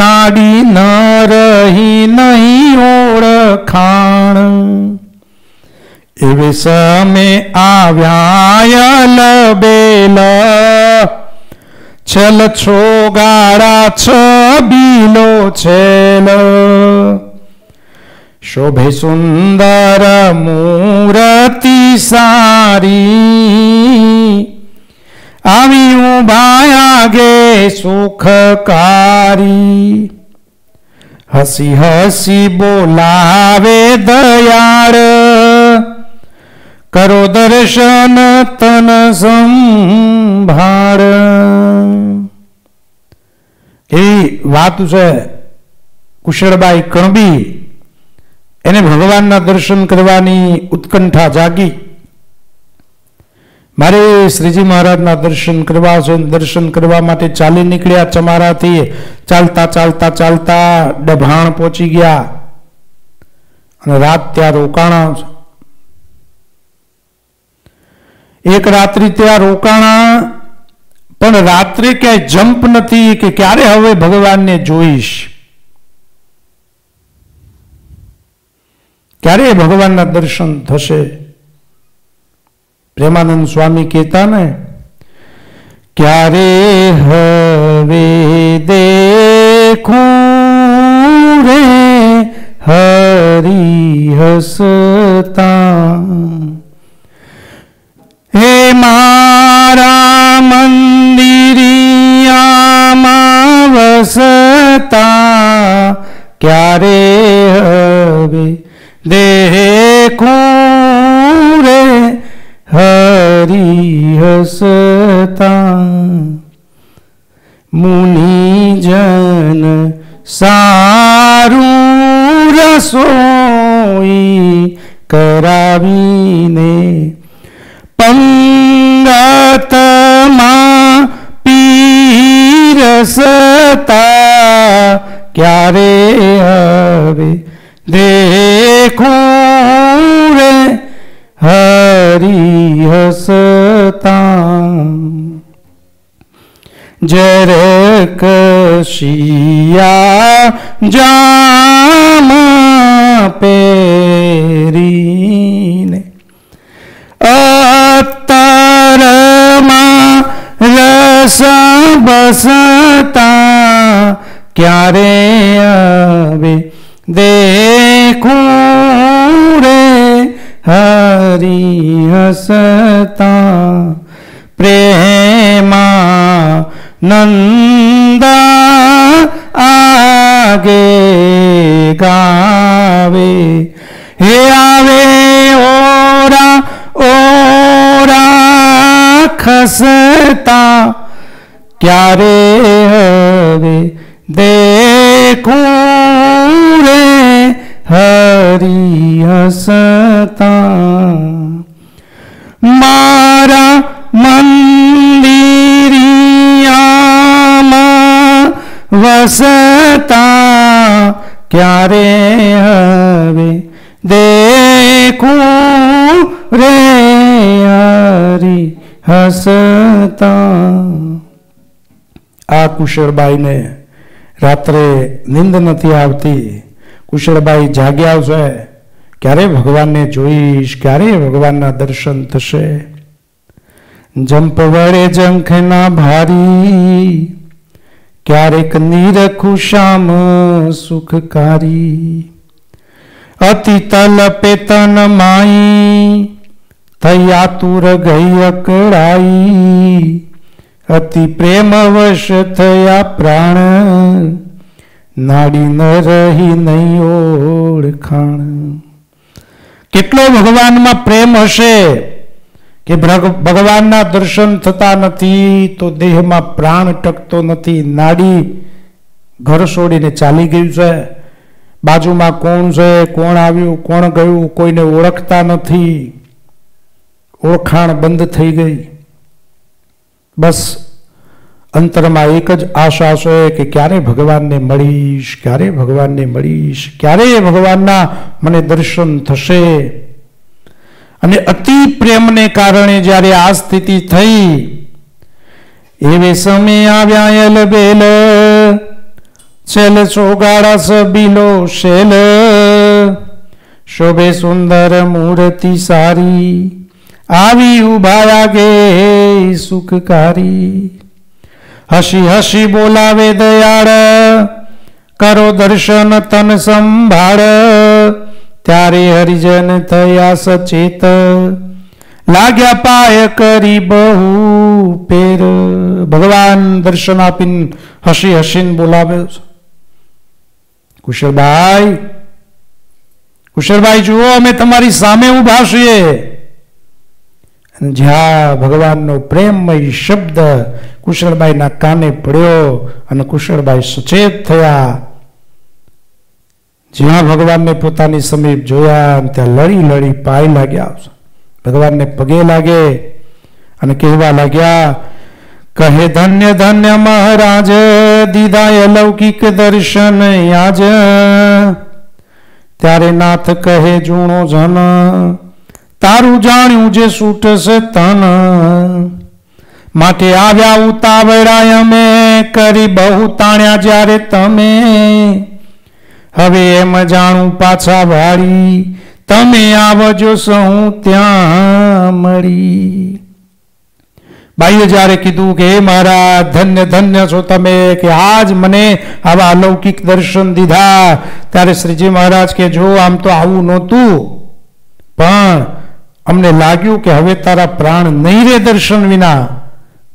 નાડી ન રહી નહીં ઓળખાણ. એવે સમે આવ્યા લબેલ, છેલ છો ગાળા છબીલો છેલ. શોભે સુંદર મૂરતિ સારી આવી ઉભાયા ગે સુખકારી હસી હસી બોલાવે દયાળ કરો દર્શન તન સંભાળ એ વાત છે કુશળબાઈ કણબી એને ભગવાનના દર્શન કરવાની ઉત્કંઠા જાગી. મારે શ્રીજી મહારાજના દર્શન કરવા છે, દર્શન કરવા માટે ચાલી નીકળ્યા ચમારાથી. ચાલતા ચાલતા ચાલતા ડભાણ પહોંચી ગયા. અને રાત ત્યાં રોકાણા એક રાત્રિ ત્યાં રોકાણા, પણ રાત્રે ક્યાંય જમ્પ નથી કે ક્યારે હવે ભગવાનને જોઈશ? ક્યારે ભગવાનના દર્શન થશે? પ્રેમાનંદ સ્વામી કહેતા ને ક્યારે હવે દેખું રે હરી હસતા દેખું રે હરી હસતા જરક શિયા જામા પહેરીને અત્તરમાં રસ બસતા. ક્યારે હસતા પ્રેમા નંદા આગે ગાવે હે આવે ઓરા ઓરા ખસતા ક્યારે હવે દેખું રે હરી હસતા વસતા ક્યારે હવે? દેખું રે હરી હસતા. આ કુશળબાઈને રાત્રે નિંદ નથી આવતી. કુશળબાઈ જાગ્યા છે ક્યારે ભગવાનને જોઈશ? ક્યારે ભગવાનના દર્શન થશે? જંપ વડે જંખના ભારી ક્યારેક નિરખું શામ સુખકારી અતિ તલપે તન માઈ થઈ આતુર ગઈ અકળાઈ અતિ પ્રેમવશ થયા પ્રાણ નાડી ન રહી નહીં ઓળખાણ કેટલો ભગવાનમાં પ્રેમ હશે કે ભગ- ભગવાનના દર્શન થતા નથી, તો દેહમાં પ્રાણ ટકતો નથી, નાડી ઘર છોડીને ચાલી ગયું છે, બાજુમાં કોણ છે, કોણ આવ્યું, કોણ ગયું, કોઈને ઓળખતા નથી, ઓળખાણ બંધ થઈ ગઈ. બસ અંતરમાં એક જ આશા છે કે ક્યારે ભગવાનને મળીશ, ક્યારે ભગવાનને મળીશ, ક્યારે ભગવાનના મને દર્શન થશે? અને અતિ પ્રેમને કારણે જ્યારે આ સ્થિતિ થઈ, એવે સમય આવ્યા એલ બેલ, છેલ ચોગાડા સબીલો શેલ, શોભે સુંદર મૂર્તિ સારી, આવી ઊભા આગે સુખકારી. હસી હસી બોલાવે દયાળ, કરો દર્શન તન સંભાળ. ત્યારે હરિજન થયા સચેત. લાગ્યા પાય કરી બહુ પેર. ભગવાન દર્શન આપીને હસી હસીને બોલાવે કુશળભાઈ કુશળભાઈ, જુઓ, અમે તમારી સામે ઊભા છીએ. જ્યાં ભગવાનનો પ્રેમમય શબ્દ કુશળબાઈના કાને પડ્યો અને કુશળબાઈ સચેત થયા જ્યાં ભગવાનને પોતાની સમીપ જોયા ત્યાં લડી લડી પાય લાગ્યા ભગવાનને પગે લાગે અને કહેવા લાગ્યા, કહે ધન્ય ધન્ય મહારાજ, દીદાય અલૌકિક દર્શન યાજ. ત્યારે નાથ કહે, જૂણો જન, તારું જાણ્યું જે છૂટશે તન. માટે આવ્યા ઉતાવળા અમે, કરી બહુ તાણ્યા જ્યારે તમે. હવે એમ જાણું પાછા વાળી, તમે આવજો સહુ ત્યાં મળી. બાઈએ જ્યારે કીધું કે, હે મારા ધન્ય ધન્ય છો તમે, કે આજ મને આવા અલૌકિક દર્શન દીધા. ત્યારે શ્રીજી મહારાજ કે, જો આમ તો આવું નહોતું, પણ અમને લાગ્યું કે હવે તારા પ્રાણ નહીં રે દર્શન વિના.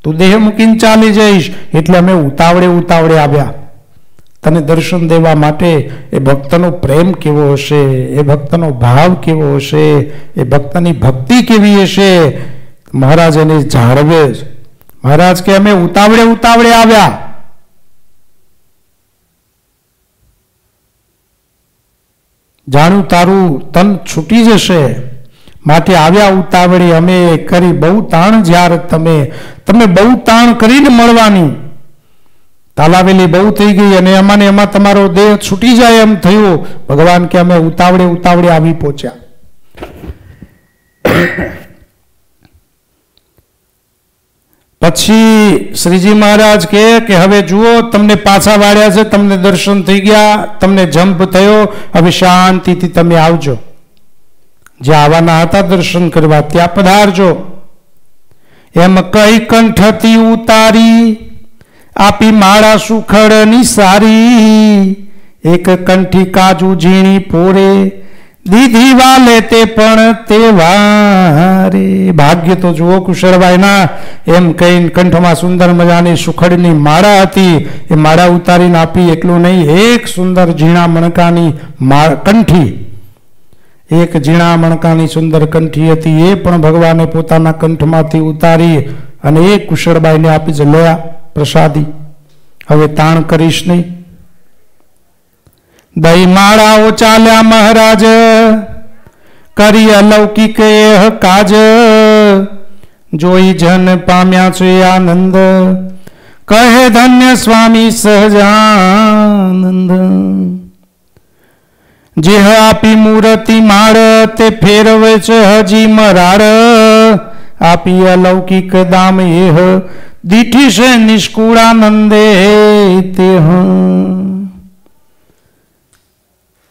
તું દેહ મૂકીને ચાલી જઈશ. એટલે અમે ઉતાવળે ઉતાવળે આવ્યા. તને દર્શન દેવા માટે એ ભક્તનો પ્રેમ કેવો હશે? એ ભક્તનો ભાવ કેવો હશે? એ ભક્તની ભક્તિ કેવી હશે? મહારાજ એને જાળવે છે મહારાજ કે અમે ઉતાવળે ઉતાવળે આવ્યા. જાણું તારું તન છૂટી જશે. માટે આવ્યા ઉતાવળે અમે કરી બહુ તાણ જ્યારે તમે. તમે બહુ તાણ કરીને મળવાની. તાલાવેલી બહુ થઈ ગઈ અને એમાં ને એમાં તમારો દેહ છૂટી જાય એમ થયું. ભગવાન કે અમે ઉતાવળે ઉતાવળે આવી પહોંચ્યા. પછી શ્રીજી મહારાજ કહે કે હવે જુઓ, તમને પાછા વાળ્યા છે, તમને દર્શન થઈ ગયા, તમને જંપ થયો, હવે શાંતિથી તમે આવજો. જે આવવાના હતા દર્શન કરવા, ત્યાં પધારજો. એમ કઈ કંઠથી ઉતારી આપી માળા સુખડની સારી. એક કંઠી કાજુ ઝીણી પોરે. દીધી વાલે તે પણ તે વારે. ભાગ્ય તો જુઓ કુશળભાઈના એમ કહીને કંઠમાં સુંદર મજાની સુખડની માળા હતી. એ માળા ઉતારીને આપી એટલું નહીં, એક સુંદર ઝીણા મણકાની કંઠી. એક ઝીણા મણકાની સુંદર કંઠી હતી. એ પણ ભગવાને પોતાના કંઠમાંથી ઉતારી અને એ કુશળબાઈને આપી જ લયા. પ્રસાદી. હવે તાણ કરીશ નહીં. દઈ માળાઓ ચાલ્યા મહારાજ. કરી અલૌકિક એહ કાજ. જોઈ જન પામ્યા છે આનંદ. કહે ધન્ય સ્વામી સહજાનંદ. જેહ આપી મૂર્તિ માળ, તે ફેરવે છે હજી મરાળ. આપી અલૌકિક દામ એહ દીઠી છે નિષ્કુળાનંદે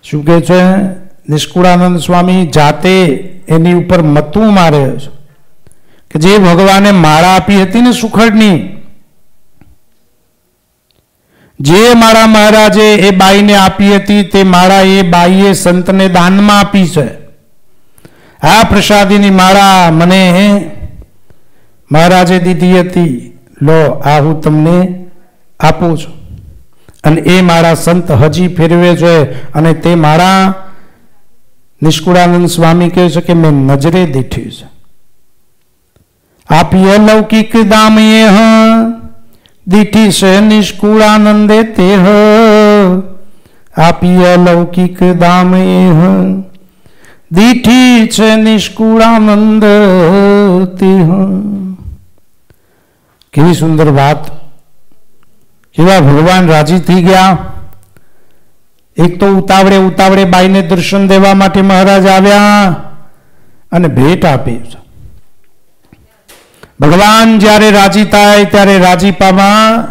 શું કે છે? નિષ્કુળાનંદ સ્વામી જાતે એની ઉપર મતું મારે છે. કે જે ભગવાને માળા આપી હતી ને સુખડની, જે માળા મહારાજે એ બાઈને આપી હતી તે માળા એ બાઈએ સંતને દાનમાં આપી છે. આ પ્રસાદીની માળા મને મહારાજે દીધી હતી. લો, આ હું તમને આપું છું. અને એ માળા સંત હજી ફેરવે છે અને તે માળા નિષ્કુળાનંદ સ્વામી કહે છે કે મેં નજરે દીઠી છે. આપી અલૌકિક દામયે હ, દીઠી છે નિષ્કુળાનંદે તે હ. આપી અલૌકિક દામયે હ. દીઠી છે નિષ્કુળાનંદ કેવી સુંદર વાત. કેવા ભગવાન રાજી થઈ ગયા. એક તો ઉતાવળે ઉતાવળે બાઈને દર્શન દેવા માટે મહારાજ આવ્યા અને ભેટ આપી. ભગવાન જ્યારે રાજી થાય ત્યારે રાજીપામાં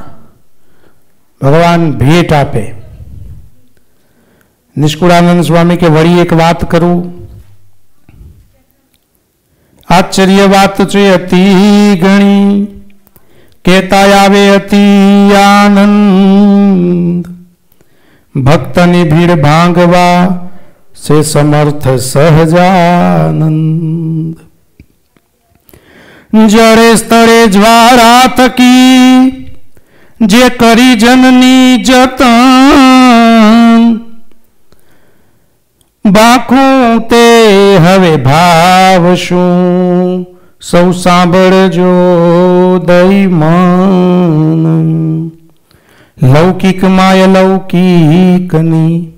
ભગવાન ભેટ આપે. નિષ્કુળાનંદ સ્વામી કે, વળી એક વાત કરું. આશ્ચર્ય વાત છે અતિ ઘણી કેતા આવે અતિ આનંદ ભક્તની ભીડ ભાંગવા સે સમર્થ સહજાનંદ જડે સ્થળે જ્વારા થકી જે કરી જનની જતન બાખું તે હવે ભાવ શું સૌ સાંભળજો દૈમન. લૌકિક માય લૌકિકની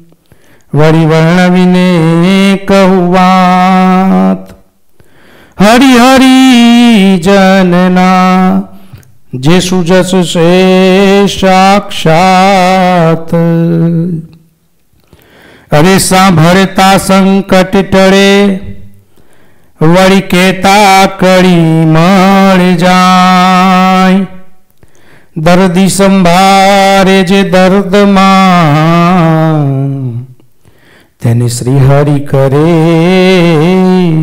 વળી વર્ણવીને કહું વાત. હરિ હરિ જન જે સુજસ છે સાક્ષાત. અરે સાંભળતા સંકટ ટળે. વળી કેતા કડી મળ જાય. દર્દી સંભારે જે દર્દમાં તેને શ્રી હરિ કરે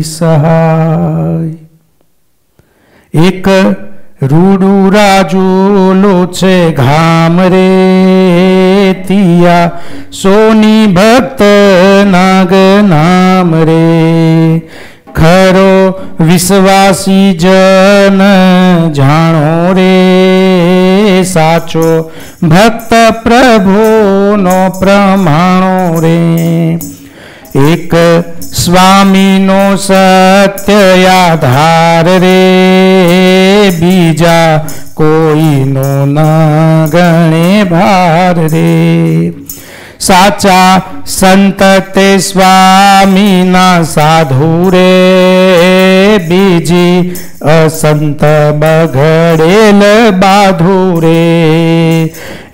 સહાય. એક રૂડું રાજુલો છે ઘામ રે. તિયા, સોની ભક્ત નાગ નામ રે. ખરો વિશ્વાસી જન જાણો રે. સાચો ભક્ત પ્રભુનો પ્રમાણો રે. એક સ્વામીનો સત્ય આધાર રે. બીજા કોઈનો ન ગણે ભાર રે સાચા સંત તે સ્વામીના સાધુ રે. બીજી અસંત બગડેલ બાધુ રે.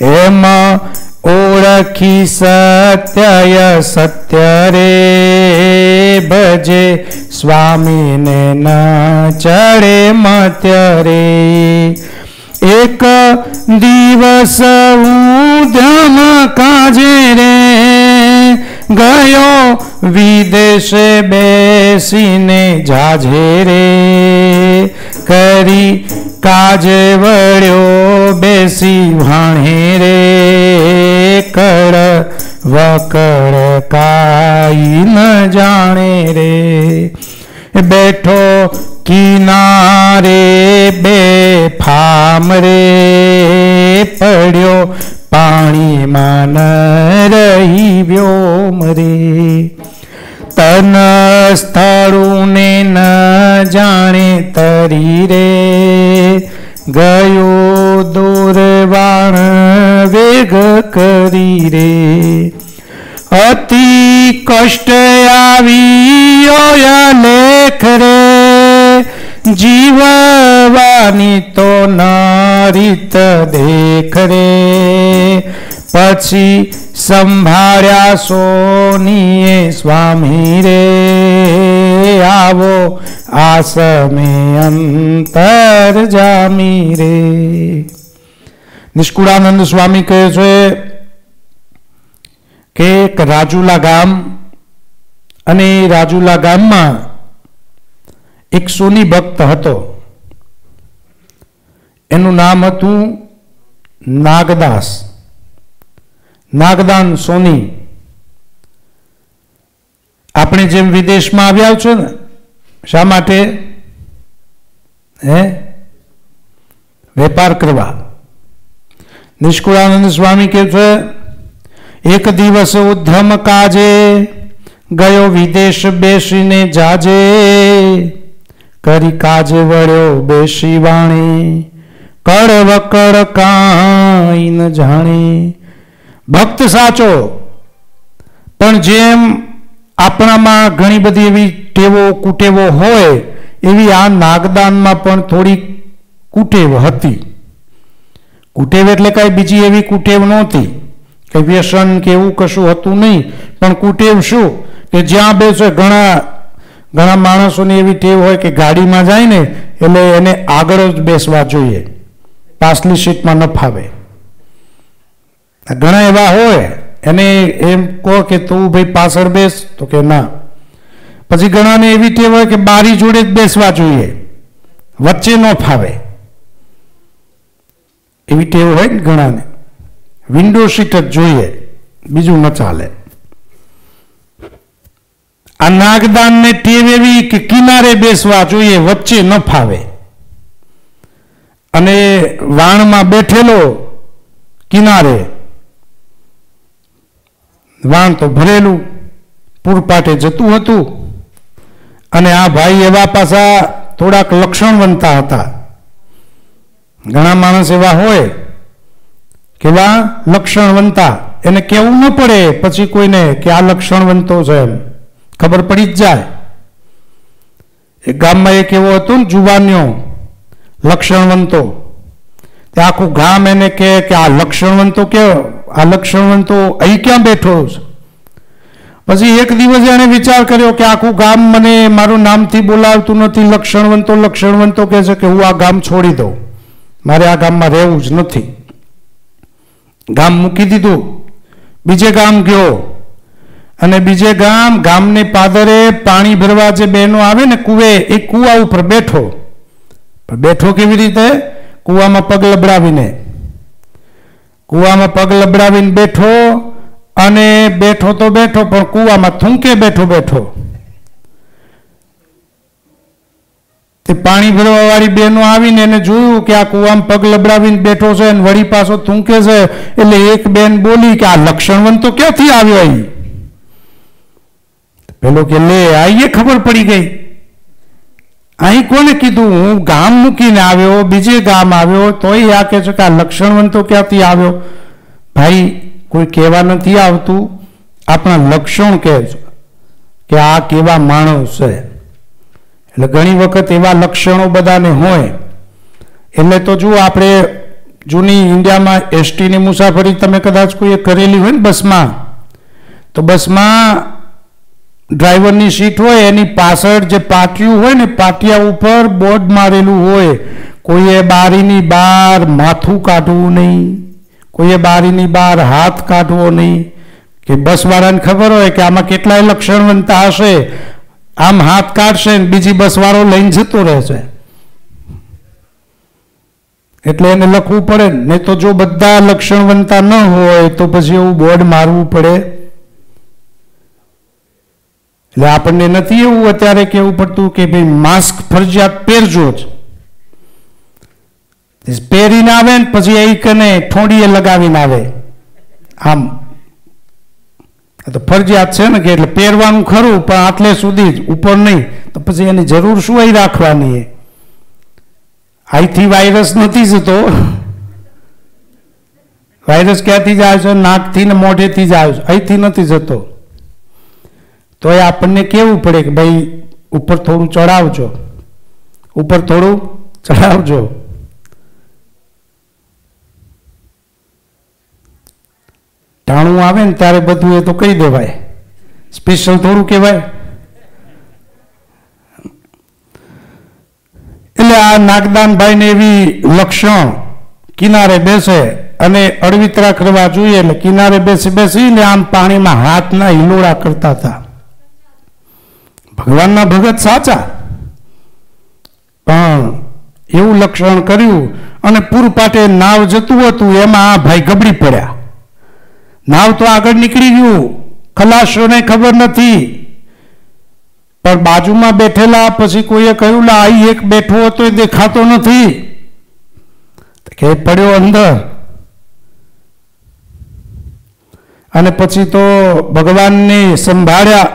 એમ ઓળખી સત્ય સત્ય રે. ભજે સ્વામીને ન ચડે મત્ય રે. એક દિવસ ઉધમ કાજે રે ગયો વિદેશે બેસીને જાજે રે કરી કાજે વળ્યો બેસી ભાણે રે કળ વકળ કાઈ ન જાણે રે બેઠો કિનારે બે ફામ રે પડ્યો, પાણીમાં ન રહી વ્યોમ રે તન સ્થળુને ન જાણે તરી રે. ગયો દોરવાણ વેગ કરી રે. અતિ કષ્ટ આવી લેખ રે. જીવવાની તો નારીત દેખ રે. પછી સંભાળ્યા સોનીએ સ્વામી રે. આવો આસમે અંતર જામી રે. નિષ્કુળાનંદ સ્વામી કહે છે કે એક રાજુલા ગામ અને રાજુલા ગામમાં એક સોની ભક્ત હતો. એનું નામ હતું નાગદાસ. નાગદાન સોની. આપણે જેમ વિદેશમાં આવ્યા છો ને, શા માટે? હે? વેપાર કરવા. નિષ્કુળાનંદ સ્વામી કે છે, એક દિવસ ઉદ્ધમ કાજે, ગયો વિદેશ બેસીને જાજે. કરી કાજે વળ્યો બેસી વાણી કળ વકળ કાંઈ ન જાણે. ભક્ત સાચો, પણ જેમ આપણામાં ઘણી બધી એવી ટેવો કુટેવો હોય, એવી આ નાગદાનમાં પણ થોડી કુટેવ હતી. કુટેવ એટલે કાંઈ બીજી એવી કુટેવ નહોતી, કે વ્યસન કે એવું કશું હતું નહીં, પણ કુટેવ શું? કે જ્યાં બેસે ઘણા ઘણા માણસોની એવી ટેવ હોય કે ગાડીમાં જાય ને, એટલે એને આગળ જ બેસવા જોઈએ. પાછલી સીટમાં ન ફાવે. ઘણા એવા હોય, એને એમ કહો કે તું ભાઈ પાછળ બેસ, તો કે ના. પછી ઘણાને એવી ટેવ હોય કે બારી જોડે જ બેસવા જોઈએ. વચ્ચે ન ફાવે. એવી ટેવ હોય ને ઘણાને. વિન્ડો સીટ જ જોઈએ. બીજું ન ચાલે. આ નાગદાનને ટેવ એવી કે કિનારે બેસવા જોઈએ, વચ્ચે ન ફાવે. અને વાણમાં બેઠેલો કિનારે, વાણ તો ભરેલું, પૂરપાટે જતું હતું. અને આ ભાઈ એવા પાછા થોડાક લક્ષણવંતા હતા. ઘણા માણસ એવા હોય કેવા લક્ષણવંતા, એને કેવું ન પડે, પછી કોઈને કે આ લક્ષણવંતો છે એમ. ખબર પડી જ જાય. એ ગામમાં એક એવો હતો ને જુવાન્યો લક્ષણવંતો. તે આખું ગામ એને કહે કે આ લક્ષણવંતો કે આ લક્ષણવંતો અહીં ક્યાં બેઠો છે? પછી એક દિવસ એને વિચાર કર્યો કે આખું ગામ મને મારું નામથી બોલાવતું નથી, લક્ષણવંતો લક્ષણવંતો કહે છે કે હું આ ગામ છોડી દઉં. મારે આ ગામમાં રહેવું જ નથી. ગામ મૂકી દીધું. બીજે ગામ ગયો. અને બીજે ગામ, ગામની પાદરે પાણી ભરવા જે બહેનો આવે ને કુવે, એ કુવા ઉપર બેઠો. બેઠો કેવી રીતે? કુવામાં પગ લબડાવીને. કુવામાં પગ લબડાવીને બેઠો અને બેઠો તો બેઠો, પણ કુવામાં થૂંકે બેઠો બેઠો. તે પાણી ભરવા વાળી બહેનો આવીને એને જોયું કે આ કુવામાં પગ લબડાવીને બેઠો છે અને વળી પાછો થૂંકે છે, એટલે એક બેન બોલી કે આ લક્ષણવંત તો ક્યાંથી આવ્યો અહીં? પેલો કે, લે, આઈએ ખબર પડી ગઈ. અહીં કોને કીધું? હું ગામ મૂકીને આવ્યો, બીજે ગામ આવ્યો, તોય આ કે છે કે આ લક્ષણવંતો ક્યાંથી આવ્યો? ભાઈ, કોઈ કહેવા નથી આવતું. આપણા લક્ષણ કહે છે કે આ કેવા માણસ છે. એટલે ઘણી વખત એવા લક્ષણો બધાને હોય. એટલે તો જુઓ, આપણે જૂની ઇન્ડિયામાં એસટીની મુસાફરી તમે કદાચ કોઈએ કરેલી હોય ને બસમાં, તો બસમાં ડ્રાઈવરની સીટ હોય, એની પાછળ જે પાટિયું હોય ને, પાટિયા ઉપર બોર્ડ મારેલું હોય, કોઈએ બારીની બહાર માથું કાઢવું નહીં, કોઈએ બારીની બહાર હાથ કાઢવો નહીં, કે બસવાળાને ખબર હોય કે આમાં કેટલાય લક્ષણવંતા હશે, આમ હાથ કાઢશે ને બીજી બસવાળો લઈને જતો રહેશે. એટલે એને લખવું પડે નહીં તો જો બધા લક્ષણવંતા ન હોય, તો પછી એવું બોર્ડ મારવું પડે. એટલે આપણને નથી એવું અત્યારે કેવું પડતું કે ભાઈ માસ્ક ફરજિયાત પહેરજો જ. પહેરીને આવે ને પછી એ કને ઠોડીએ લગાવીને આવે. આમ. તો ફરજિયાત છે ને કે એટલે પહેરવાનું ખરું, પણ આટલે સુધી જ, ઉપર નહીં. તો પછી એની જરૂર શું અહીં રાખવાની એ? અહીંથી વાયરસ નથી જતો. વાયરસ ક્યાંથી જાય છે? નાકથી ને મોઢેથી જાય છે. અહીંથી નથી જતો. તો એ આપણને કેવું પડે કે ભાઈ, ઉપર થોડું ચડાવજો. ઉપર થોડું ચડાવજો. ટાણું આવે ને ત્યારે બધું એ તો કહી દેવાય. સ્પેશિયલ થોડું કહેવાય. એટલે આ નાગદાનભાઈને એવી લક્ષણ કિનારે બેસે અને અડવિતરા કરવા જોઈએ એટલે કિનારે બેસી બેસીને આમ પાણીમાં હાથના હિલોડા કરતા હતા. ભગવાનના ભગત સાચા. પણ એવું લક્ષણ કર્યું અને પૂરપાટે નાવ જતું હતું, એમાં આ ભાઈ ગબડી પડ્યા. નાવ તો આગળ નીકળી ગયું. ખલાસીઓને ખબર નથી. પણ બાજુમાં બેઠેલા, પછી કોઈએ કહ્યું, લા, આઈ એક બેઠો હતો, એ દેખાતો નથી. કે પડ્યો અંદર. અને પછી તો ભગવાનને સંભાળ્યા.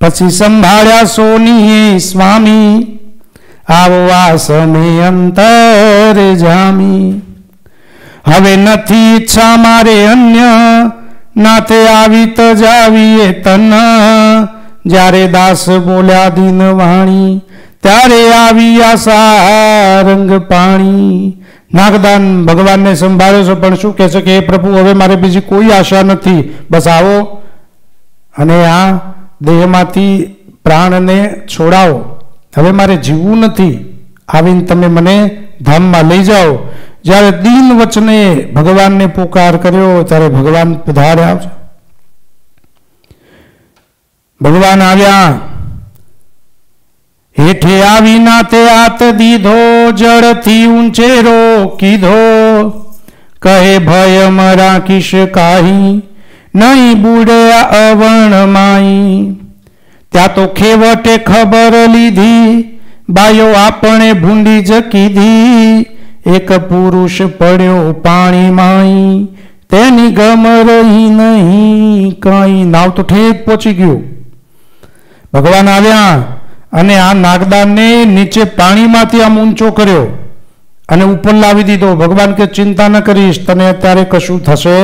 પછી સંભાળ્યા સોની સ્વામી. આવવા સમય અંતર જામી. હવે નથી ઈચ્છા મારે અન્ય. નાથે આવી તો જાવીએ તન. જ્યારે દાસ બોલ્યા દિન વાણી, ત્યારે આવી આશા રંગ પાણી. નાગદાન ભગવાનને સંભાળ્યો છે, પણ શું કહે છે કે પ્રભુ, હવે મારે બીજી કોઈ આશા નથી. બસ આવો. અને આ દેહમાંથી પ્રાણને છોડાવો. હવે મારે જીવવું નથી. આવીને તમે મને ધામમાં લઈ જાઓ. જ્યારે દિન વચને ભગવાનને પુકાર કર્યો, ત્યારે ભગવાન પધાર્યા ભગવાન આવ્યા. હેઠે આવી નાતે આત દીધો, જળથી ઊંચેરો કીધો. કહે ભય રાખીશ કાહી. નહીં બુડે અવણ માઈ. ત્યાં તો ખેવટે ખબર લીધી, બાયો આપણે ભૂંડી જ કીધી એક પુરુષ પડ્યો પાણી માઈ, તેની ગમ રહી નહીં, કઈ નાવ તો ઠેક પહોંચી ગયું. ભગવાન આવ્યા અને આ નાગદાનને નીચે પાણીમાંથી આમ ઊંચો કર્યો અને ઉપર લાવી દીધો. ભગવાન કે ચિંતા ન કરીશ, તને અત્યારે કશું થશે?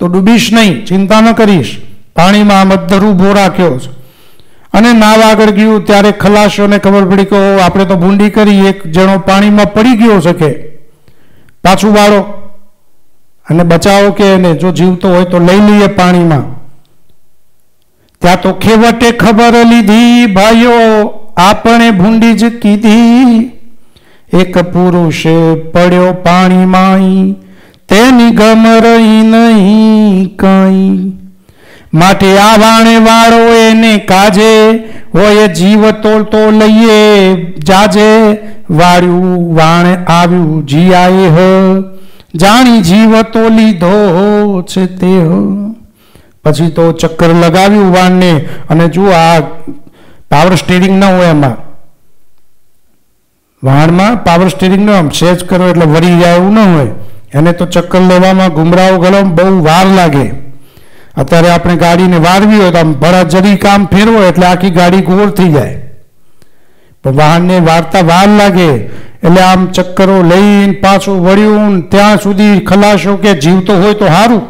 તો ડૂબીશ નહીં, ચિંતા ન કરીશ. પાણીમાં આમ ઊભો રાખ્યો છે. અને નાવ આગળ ગયું, ત્યારે ખલાસીઓને ખબર પડી કે આપણે તો ભૂંડી કરી, એક જણો પાણીમાં પડી ગયો શકે. પાછું વાળો. અને બચાવો કે એને, જો જીવતો હોય તો લઈ લઈએ પાણીમાં. ત્યાં તો ખેવટે ખબર લીધી, ભાઈઓ, આપણે ભૂંડી જ કીધી. એક પુરુષે પડ્યો પાણીમાં તેની ગમ રહી નહીં કઈ. માટે આ વાણે વાળો એને કાજે, હોય જીવ તોલ તો લઈએ, જાજે. વાળ્યું વાણે આવ્યું જીયાએ હ. જાણી જીવ તો લીધો છે તે હ. પછી તો ચક્કર લગાવ્યું વાણને અને જુઓ આ પાવર સ્ટીરિંગ ન હોય એમાં વાણમાં પાવર સ્ટીરિંગ ન આમ સેજ કરો એટલે વળી જાય એવું ન હોય. એને તો ચક્કર લેવામાં ગુમરાઓ ગળવામાં બહુ વાર લાગે. અત્યારે આપણે ગાડીને વારવી હોય તો આમ ભરા જરી કામ ફેરવો એટલે આખી ગાડી ગોળ થઈ જાય. પણ વાહનને વારતા વાર લાગે એટલે આમ ચક્કરો લઈને પાછું વળ્યું ત્યાં સુધી ખલાસો કે જીવતો હોય તો સારું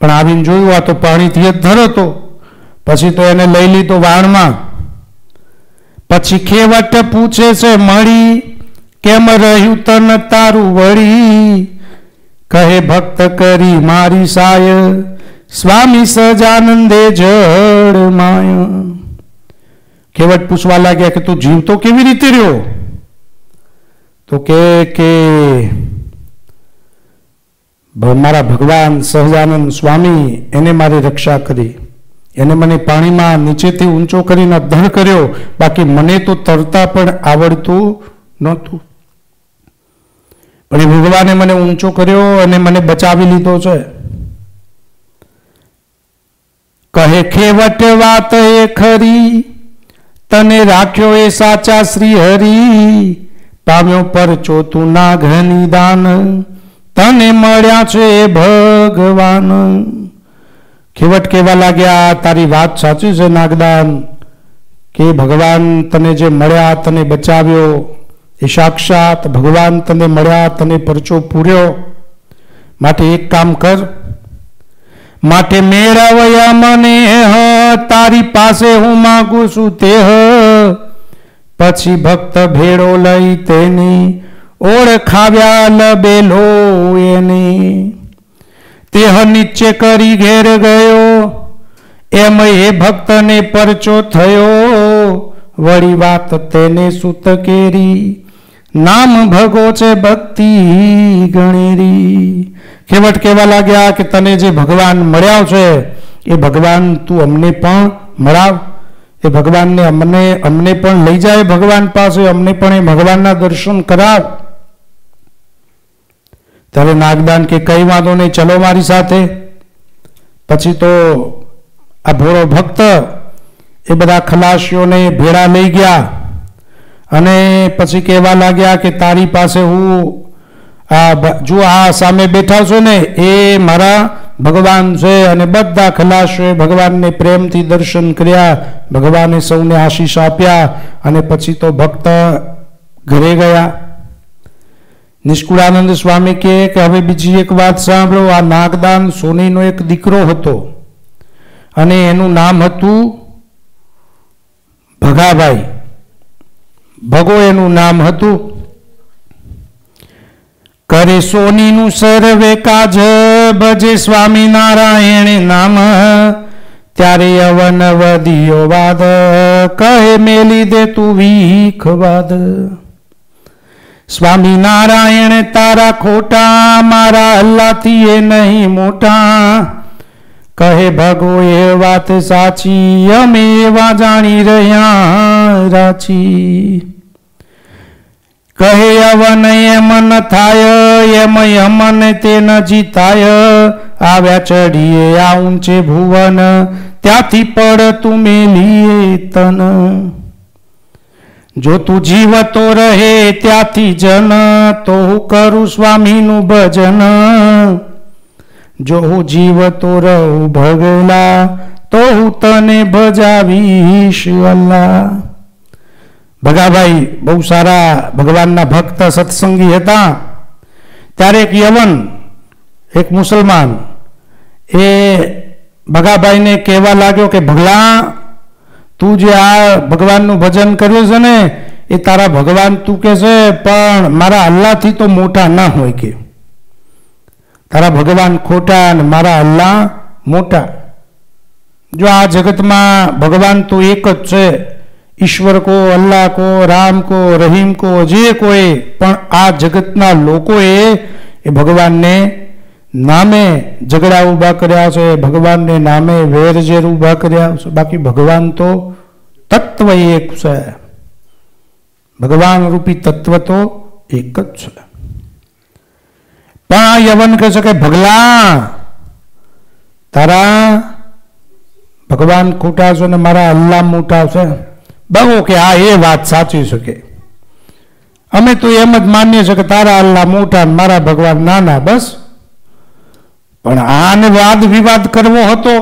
પણ આવીને જોયું આ તો પાણીથી જ ધરતો પછી તો એને લઈ લીધો વાણમાં. પછી ખેવટ પૂછે છે, મળી કેમ રહ્યું તન તારું વળી? કહે ભક્ત કરી મારી સાય, સ્વામી સજાનંદે જળ માય. કેવટ પૂછવા લાગ્યા કે તું જીવતો કેવી રીતે રહ્યો? તો કે કે મારા ભગવાન સહજાનંદ સ્વામી એને મારી રક્ષા કરી. એને મને પાણીમાં નીચેથી ઊંચો કરીને અધ્ધર કર્યો. બાકી મને તો તરતા પણ આવડતું નહોતું. પણ એ ભગવાને મને ઊંચો કર્યો અને મને બચાવી લીધો છે. કહે, ખેવટ વાત એ ખરી, તને રાખ્યો એ સાચા શ્રી હરી, પામ્યો પર ચોતું ના ઘની દાન, તને મળ્યા છે ભગવાન. ખેવટ કહેવા લાગ્યા તારી વાત સાચી છે, નાગદાન, કે ભગવાન તને જે મળ્યા, તને બચાવ્યો એ સાક્ષાત ભગવાન તને મળ્યા, તને પરચો પૂર્યો. માટે એક કામ કર. માટે મેળવયા મને, હ, તારી પાસે હું માગું છું તે, હ. પછી ભક્ત ભેળો લઈ તેની ઓળખાવ્યા લબેલો એની. તેહ નીચે કરી ઘેર ગયો. એમ એ ભક્તને પરચો થયો. વળી વાત તેને સુત કેરી નામ ભગો છે ભક્તિ ગણેરી. કેવટ કહેવા લાગ્યા કે તને જે ભગવાન મળ્યા છે, એ ભગવાન તું અમને પણ મળાવ. એ ભગવાનને અમને અમને પણ લઈ જાય ભગવાન પાસે, અમને પણ એ ભગવાનના દર્શન કરાવ. ત્યારે નાગદાન કે કઈ વાંધો નહીં, ચલો મારી સાથે. પછી તો આ ભોળો ભક્ત એ બધા ખલાસીઓને ભેળા લઈ ગયા. અને પછી કહેવા લાગ્યા કે તારી પાસે હું આ જો આ સામે બેઠા છો ને, એ મારા ભગવાન છે અને બધા ખલાસોએ ભગવાનને પ્રેમથી દર્શન કર્યા, ભગવાને સૌને આશીષ આપ્યા અને પછી તો ભક્ત ઘરે ગયા. નિષ્કુળાનંદ સ્વામી કહે કે હવે બીજી એક વાત સાંભળો, આ નાગદાન સોનીનો એક દીકરો હતો અને એનું નામ હતું ભગાભાઈ. ભગો એનું નામ હતું. કરે સોનીનું સર્વે કાજ ભજે સ્વામિનારાયણ નામ. ત્યારે અવન વદિયો વાદ, કહે મેલી દે તું વીખ વાદ. સ્વામિનારાયણ, તારા ખોટા, મારા અલ્લાથી એ નહીં મોટા. કહે ભગો, એ વાત સાચી, અમે એવા જાણી રહ્યા રાચી કહે અવન, એમ ન થાય, એમ અમન તે ન જીતાય. આવ્યા ચડીએ આ ઊંચે ભુવન, ત્યાંથી પડ તું મેલીએ તન. જો તું જીવતો રહે, ત્યાંથી જન, તો હું કરું સ્વામીનું ભજન. જો હું જીવતો રહું ભગલા તો હું તને ભજાવીશ અલ્લાહ. ભગાભાઈ, બહુ સારા ભગવાનના ભક્ત સત્સંગી હતા. ત્યારે એક યવન એક મુસલમાન, એ ભગાભાઈને કહેવા લાગ્યો કે, ભગલા, તું જે આ ભગવાનનું ભજન કર્યું છે ને, એ તારા ભગવાન તું કે છે પણ મારા અલ્લાહથી તો મોટા ના હોય કે. તારા ભગવાન ખોટા અને મારા અલ્લાહ મોટા. જો આ જગતમાં ભગવાન તો એક જ છે, ઈશ્વર કો, અલ્લાહ કો, રામ કો, રહીમ કો, જે કોઈ, પણ આ જગતના લોકોએ એ ભગવાનને નામે ઝઘડા ઊભા કર્યા છે, ભગવાનને નામે વેરઝેર ઊભા કર્યા છે. બાકી ભગવાન તો તત્વ એક છે. ભગવાન રૂપી તત્વ તો એક જ છે. પણ આ યવન કહે છે કે ભગલા તારા ભગવાન ખોટા છે ને મારા અલ્લાહ મોટા છે બહુ કે આ એ વાત સાચી શકે અમે તો એમ જ માનીએ છીએ કે તારા અલ્લાહ મોટા મારા ભગવાન નાના, બસ. પણ આને વાદ વિવાદ કરવો હતો.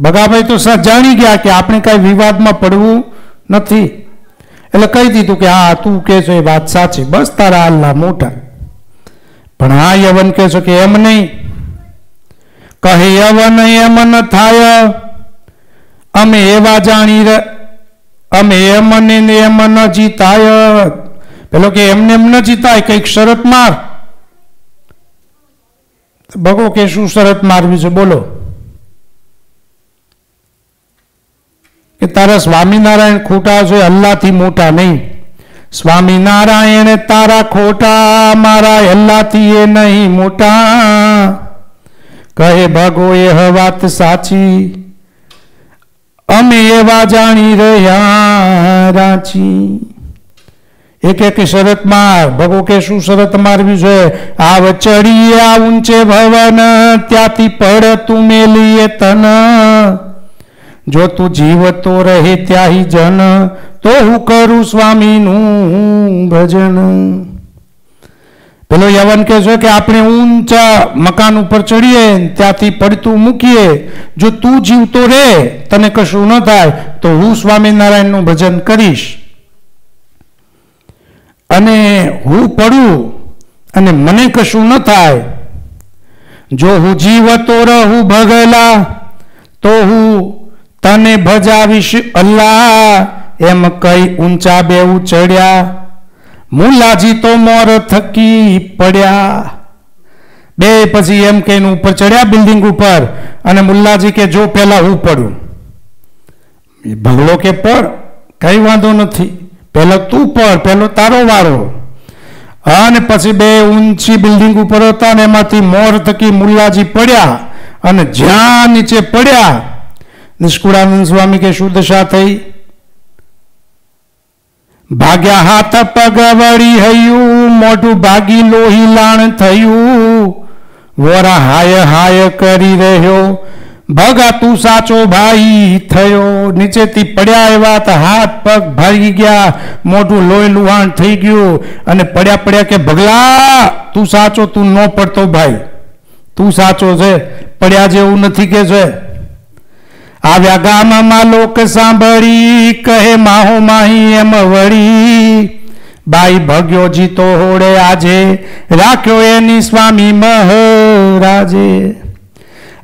ભગાભાઈ તો સા જાણી ગયા કે આપણે કઈ વિવાદમાં પડવું નથી. એટલે કહી દીધું કે હા, તું કે છે એ વાત સાચી. બસ તારા અલ્લાહ મોટા. પણ આ યવન કહે છે કે એમ નહીં. કહે, યવન એમ ન થાય. અમે એવા જાણી અમે એમ ને એમ ન જીતાય. પેલો કે, એમને એમ ન જીતાય, કંઈક શરત માર. ભગો કે, શું શરત મારવી છે? બોલો. કે, તારા સ્વામિનારાયણ ખોટા છે, અલ્લાહથી મોટા નહીં. સ્વામિનારાયણ તારા ખોટા, મારા એલ્લાથી એ નહીં મોટા. કહે, ભગો, એ વાત સાચી. અમે એવા જાણી રહ્યા રાચી. એક એક શરત માર. ભગો કે, શું શરત મારવી છે? આવ ચડીએ આ ઊંચે ભવન, ત્યાંથી પડ તું મેલીએ તન. જો તું જીવતો રહે ત્યાહી જન, તો હું કરું સ્વામીનું ભજન. પેલો યવન કહે છે કે આપણે ઊંચા મકાન ઉપર ચડીએ, ત્યાંથી પડતું મૂકીએ. જો તું જીવતો રહે, તને કશું ન થાય, તો હું સ્વામિનારાયણનું ભજન કરીશ. અને હું પડું, અને મને કશું ન થાય. જો હું જીવતો રહું ભગેલા, તો હું તને ભજાવીશ અલ્લાહ, એમ કઈ ઊંચા બેઉ ચડ્યા. મુલાજી તો મોર થકી પડ્યા. બે પછી એમ કહીને ઉપર ચડ્યા બિલ્ડિંગ ઉપર, અને મુલ્લાજી કે જો પેલા હું પડું. ભગલો કે પડ, કઈ વાંધો નથી. પહેલો તું પડ પહેલો તારો વારો. અને પછી બે ઊંચી બિલ્ડિંગ ઉપર હતા ને એમાંથી મોર થકી મુલ્લાજી પડ્યા અને જ્યાં નીચે પડ્યા નિષ્કુળાનંદ સ્વામી કે શું દશા થઈ ભાગ્યા હાથ પગ વળી હયું, મોઢું ભાગી લોહી લાણ થયું. વોરા હાય હાય કરી રહ્યો, ભગા તું સાચો ભાઈ થયો. નીચેથી પડ્યા એવા તો હાથ પગ ભાગી ગયા, મોઢું લોહી લુહાણ થઈ ગયું. અને પડ્યા પડ્યા કે, ભગલા, તું સાચો, તું ન પડતો ભાઈ. તું સાચો છે, પડ્યા જેવું નથી કે છે. આવ્યા ગામમાં લોક સાંભળી, કહે માહો માહી એમ વળી. બાઈ ભગ્યો જીતો હોડે આજે, રાખ્યો એની સ્વામી મહારાજે.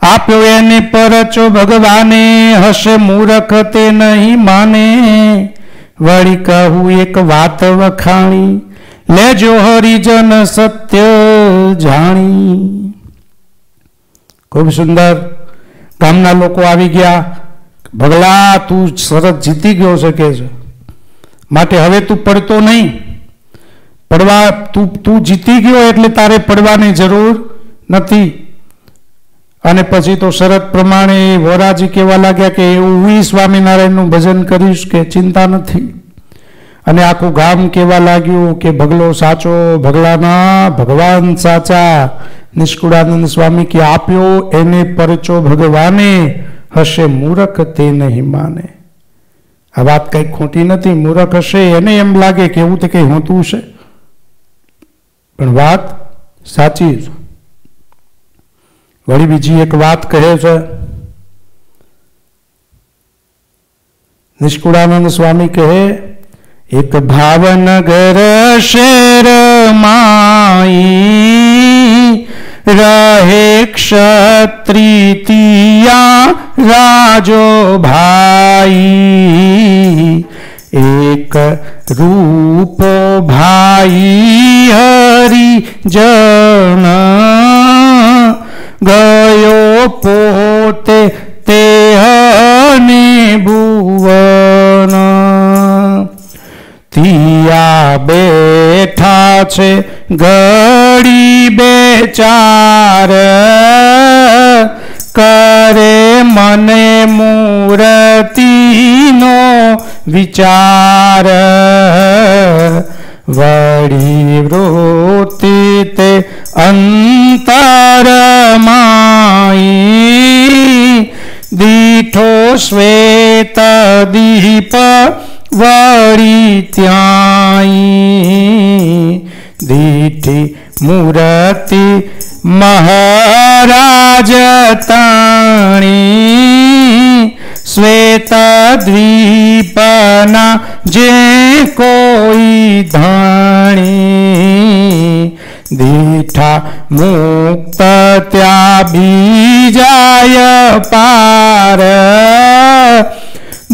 આપ્યો એને પરચો ભગવાને, હશે મૂરખ તે નહીં માને. વળી કહું એક વાત વખાણી, લેજો હરિજન સત્ય જાણી. ખૂબ સુંદર. ગામના લોકો આવી ગયા. ભગલા, તું સરસ જીતી ગયો છે કે છે. માટે હવે તું પડતો નહીં. પડવા, તું તું જીતી ગયો એટલે તારે પડવાની જરૂર નથી. અને પછી તો શરત પ્રમાણે વોરાજી કહેવા લાગ્યા કે હું સ્વામિનારાયણનું ભજન કરીશ કે ચિંતા નથી. અને આખું ગામ કહેવા લાગ્યું કે ભગલો સાચો, ભગલાના ભગવાન સાચા? નિષ્કુળાનંદ સ્વામી કે આપ્યો એને પરચો ભગવાને, હશે મૂરખ તે નહીં માને. આ વાત કઈ ખોટી નથી, મૂરખ હશે એને એમ લાગે કે એવું તો કઈ હોતું છે પણ વાત સાચી છે. વળી બીજી એક વાત કહે છે. નિષ્કુળાનંદ સ્વામી કહે એક ભાવનગર શેર માઈ રહે ક્ષત્રિતિયા રાજો ભાઈ. એક રૂપ ભાઈ હરી જણ ગયો પોતે બેઠા છે, ઘડી બેચાર. કરે મને મૂર્તિનો વિચાર. વળી વૃત્તિ તે અંતરમાઈ. દીઠો શ્વેત દીપ વળી ત્યાંઈ દીઠી મૂર્તિ મહારાજ તાણી શ્વેત દ્વીપના જે કોઈ ધાણી દીઠા મુક્ત ત્યાં બીજાય પાર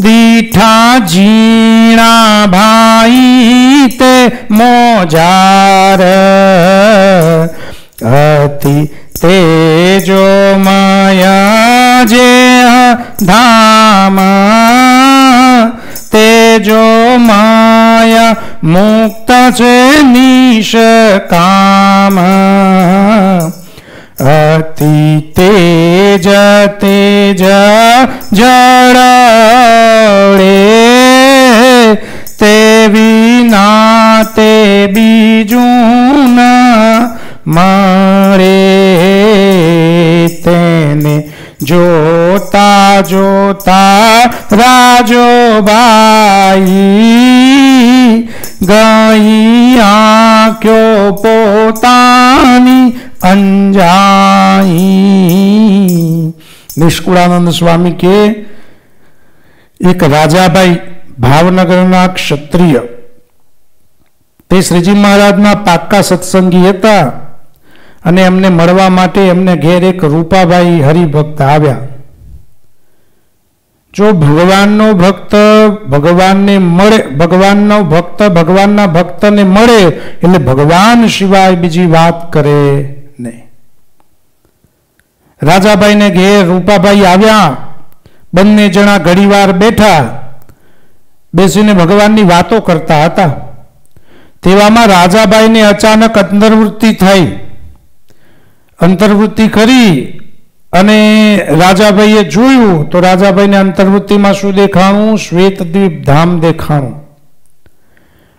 દીઠા ઝીણા ભાઈ તે મોજાર અતિ તેજો માયા જે ધામ તેજો માયા મુક્ત છે નિષ્કામ અતિ તેજ તેજ જળે તે વિના તે બીજું મળે તેને જોતા જોતા રાજો બાઈ ગઈ આંખ્યો પોતાની અંજાઈ. નિષ્કુળાનંદ સ્વામી કે એક રાજાભાઈ ભાવનગરના ક્ષત્રિય. તે શ્રીજી મહારાજના પાક્કા સત્સંગી હતા અને એમને મળવા માટે એમને ઘેર એક રૂપાભાઈ હરિભક્ત આવ્યા. જો ભગવાનનો ભક્ત ભગવાનને મળે, ભગવાનનો ભક્ત ભગવાનના ભક્તને મળે, એટલે ભગવાન સિવાય બીજી વાત કરે. રાજાભાઈને ઘેર રૂપાભાઈ આવ્યા. બંને જણા ઘડીવાર બેઠા. બેસીને ભગવાનની વાતો કરતા હતા. તેવામાં રાજાબાઈને અચાનક અંતર્વૃત્તિ થઈ. અંતર્વૃત્તિ કરી અને રાજાભાઈએ જોયું તો રાજાભાઈને અંતર્વૃત્તિમાં શું દેખાણું? શ્વેતદ્વીપ ધામ દેખાણું.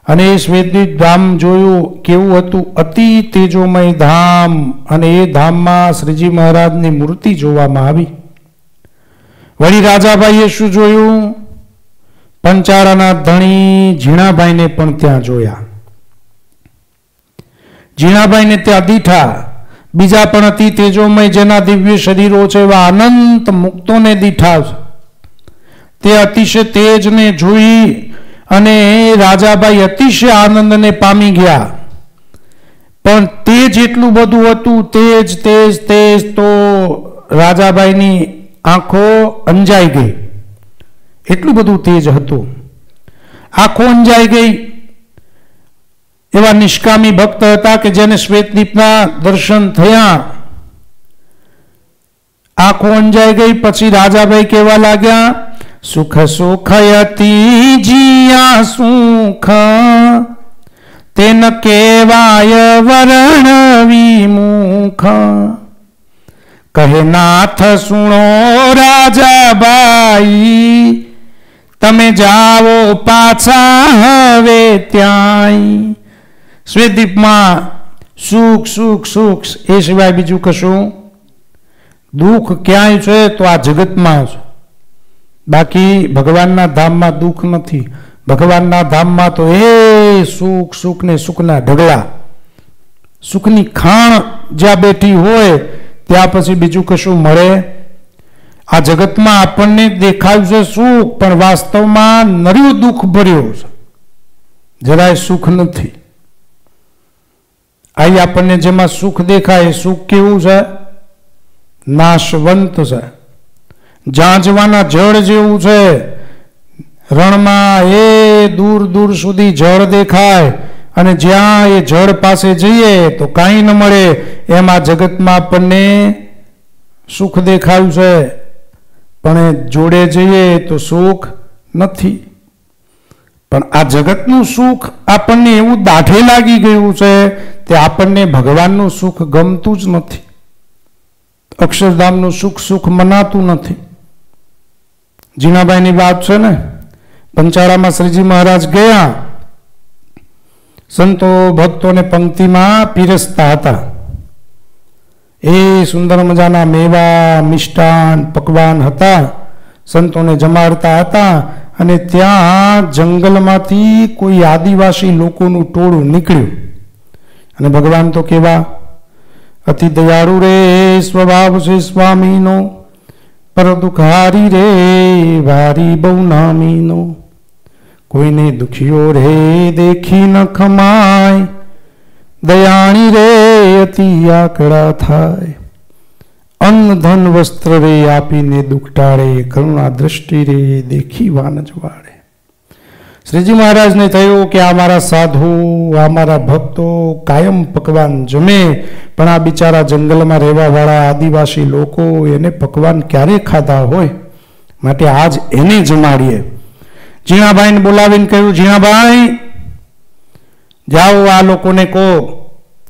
અને એ શ્વેતદ્વીપ ધામ જોયું, કેવું હતું? અતિ તેજોમય ધામ. અને એ ધામમાં શ્રીજી મહારાજની મૂર્તિ જોવામાં આવી. વળી રાજાભાઈએ શું જોયું, પંચારાના ધણી ઝીણાભાઈને પણ ત્યાં જોયા. ઝીણાભાઈને ત્યાં દીઠા. બીજા પણ અતિ તેજોમય જેના દિવ્ય શરીરો છે એવા અનંત મુક્તોને દીઠા. તે અતિશય તેજને જોઈ અને રાજાભાઈ અતિશય આનંદને પામી ગયા. પણ તે એટલું બધું હતું તેજ તેજ તેજ તો રાજાભાઈની આંખો અંજાઈ ગઈ. એટલું બધું તેજ હતું. આંખો અંજાઈ ગઈ. એવા નિષ્કામી ભક્ત હતા કે જેને શ્વેતદીપના દર્શન થયા. આંખો અંજાઈ ગઈ, પછી રાજાભાઈ કહેવા લાગ્યા સુખ સુખયતી જિયા સુખ. તેન કેવાય વરણ વિમુખ. કહે નાથ, સુણો રાજાબાઈ તમે જાઓ પાછા હવે ત્યાંય. શ્વેતદીપમાં સુખ સુખ સુખ, એ સિવાય બીજું કશું? દુઃખ ક્યાંય છે તો આ જગતમાં છે બાકી ભગવાનના ધામમાં દુઃખ નથી. ભગવાનના ધામમાં તો એ સુખ સુખ ને સુખના ઢગલા. સુખની ખાણ જ્યાં બેઠી હોય, ત્યાં પછી બીજું કશું મળે? આ જગતમાં આપણને દેખાયું છે સુખ, પણ વાસ્તવમાં નર્યું દુઃખ ભર્યું છે. જરાય સુખ નથી. અહીં આપણને જેમાં સુખ દેખાય, સુખ કેવું છે? નાશવંત છે. જાંજવાના જળ જેવું છે. રણમાં એ દૂર દૂર સુધી જળ દેખાય અને જ્યાં એ જળ પાસે જઈએ તો કાંઈ ન મળે. એમાં જગતમાં આપણને સુખ દેખાયું છે. પણ એ જોડે જઈએ તો સુખ નથી. પણ આ જગતનું સુખ આપણને એવું દાઢે લાગી ગયું છે તે આપણને ભગવાનનું સુખ ગમતું જ નથી. અક્ષરધામનું સુખ સુખ મનાતું નથી. જીણાબાઈની વાત છે ને? પંચાળામાં શ્રીજી મહારાજ ગયા. સંતો ભક્તોને પંક્તિમાં પીરસતા હતા. એ સુંદર મજાના મેવા, મિષ્ટાન, પકવાન હતા. સંતોને જમાડતા હતા અને ત્યાં જંગલમાંથી કોઈ આદિવાસી લોકોનું ટોળું નીકળ્યું. અને ભગવાન તો કેવા? અતિ દયાળુ રે સ્વભાવ છે સ્વામીનો. પર દુખારી રે, વારી બહુ નામીનો. કોઈને દુખ્યો રે, દેખી ન ખમાય. દયાણી રે, અતિ આકડા થાય. અન્ન ધન વસ્ત્ર રે, આપીને દુઃખ ટાળે કરુણા દ્રષ્ટિ રે, દેખી વાન જ વાળે. શ્રીજી મહારાજને થયું કે આ મારા સાધુ, આ મારા ભક્તો કાયમ પકવાન જમે, પણ આ બિચારા જંગલમાં રહેવાવાળા આદિવાસી લોકો એને પકવાન ક્યારે ખાધા હોય? માટે આજ એને જમાડીએ. ઝીણાભાઈને બોલાવીને કહ્યું ઝીણાભાઈ જાઓ, આ લોકોને કહો,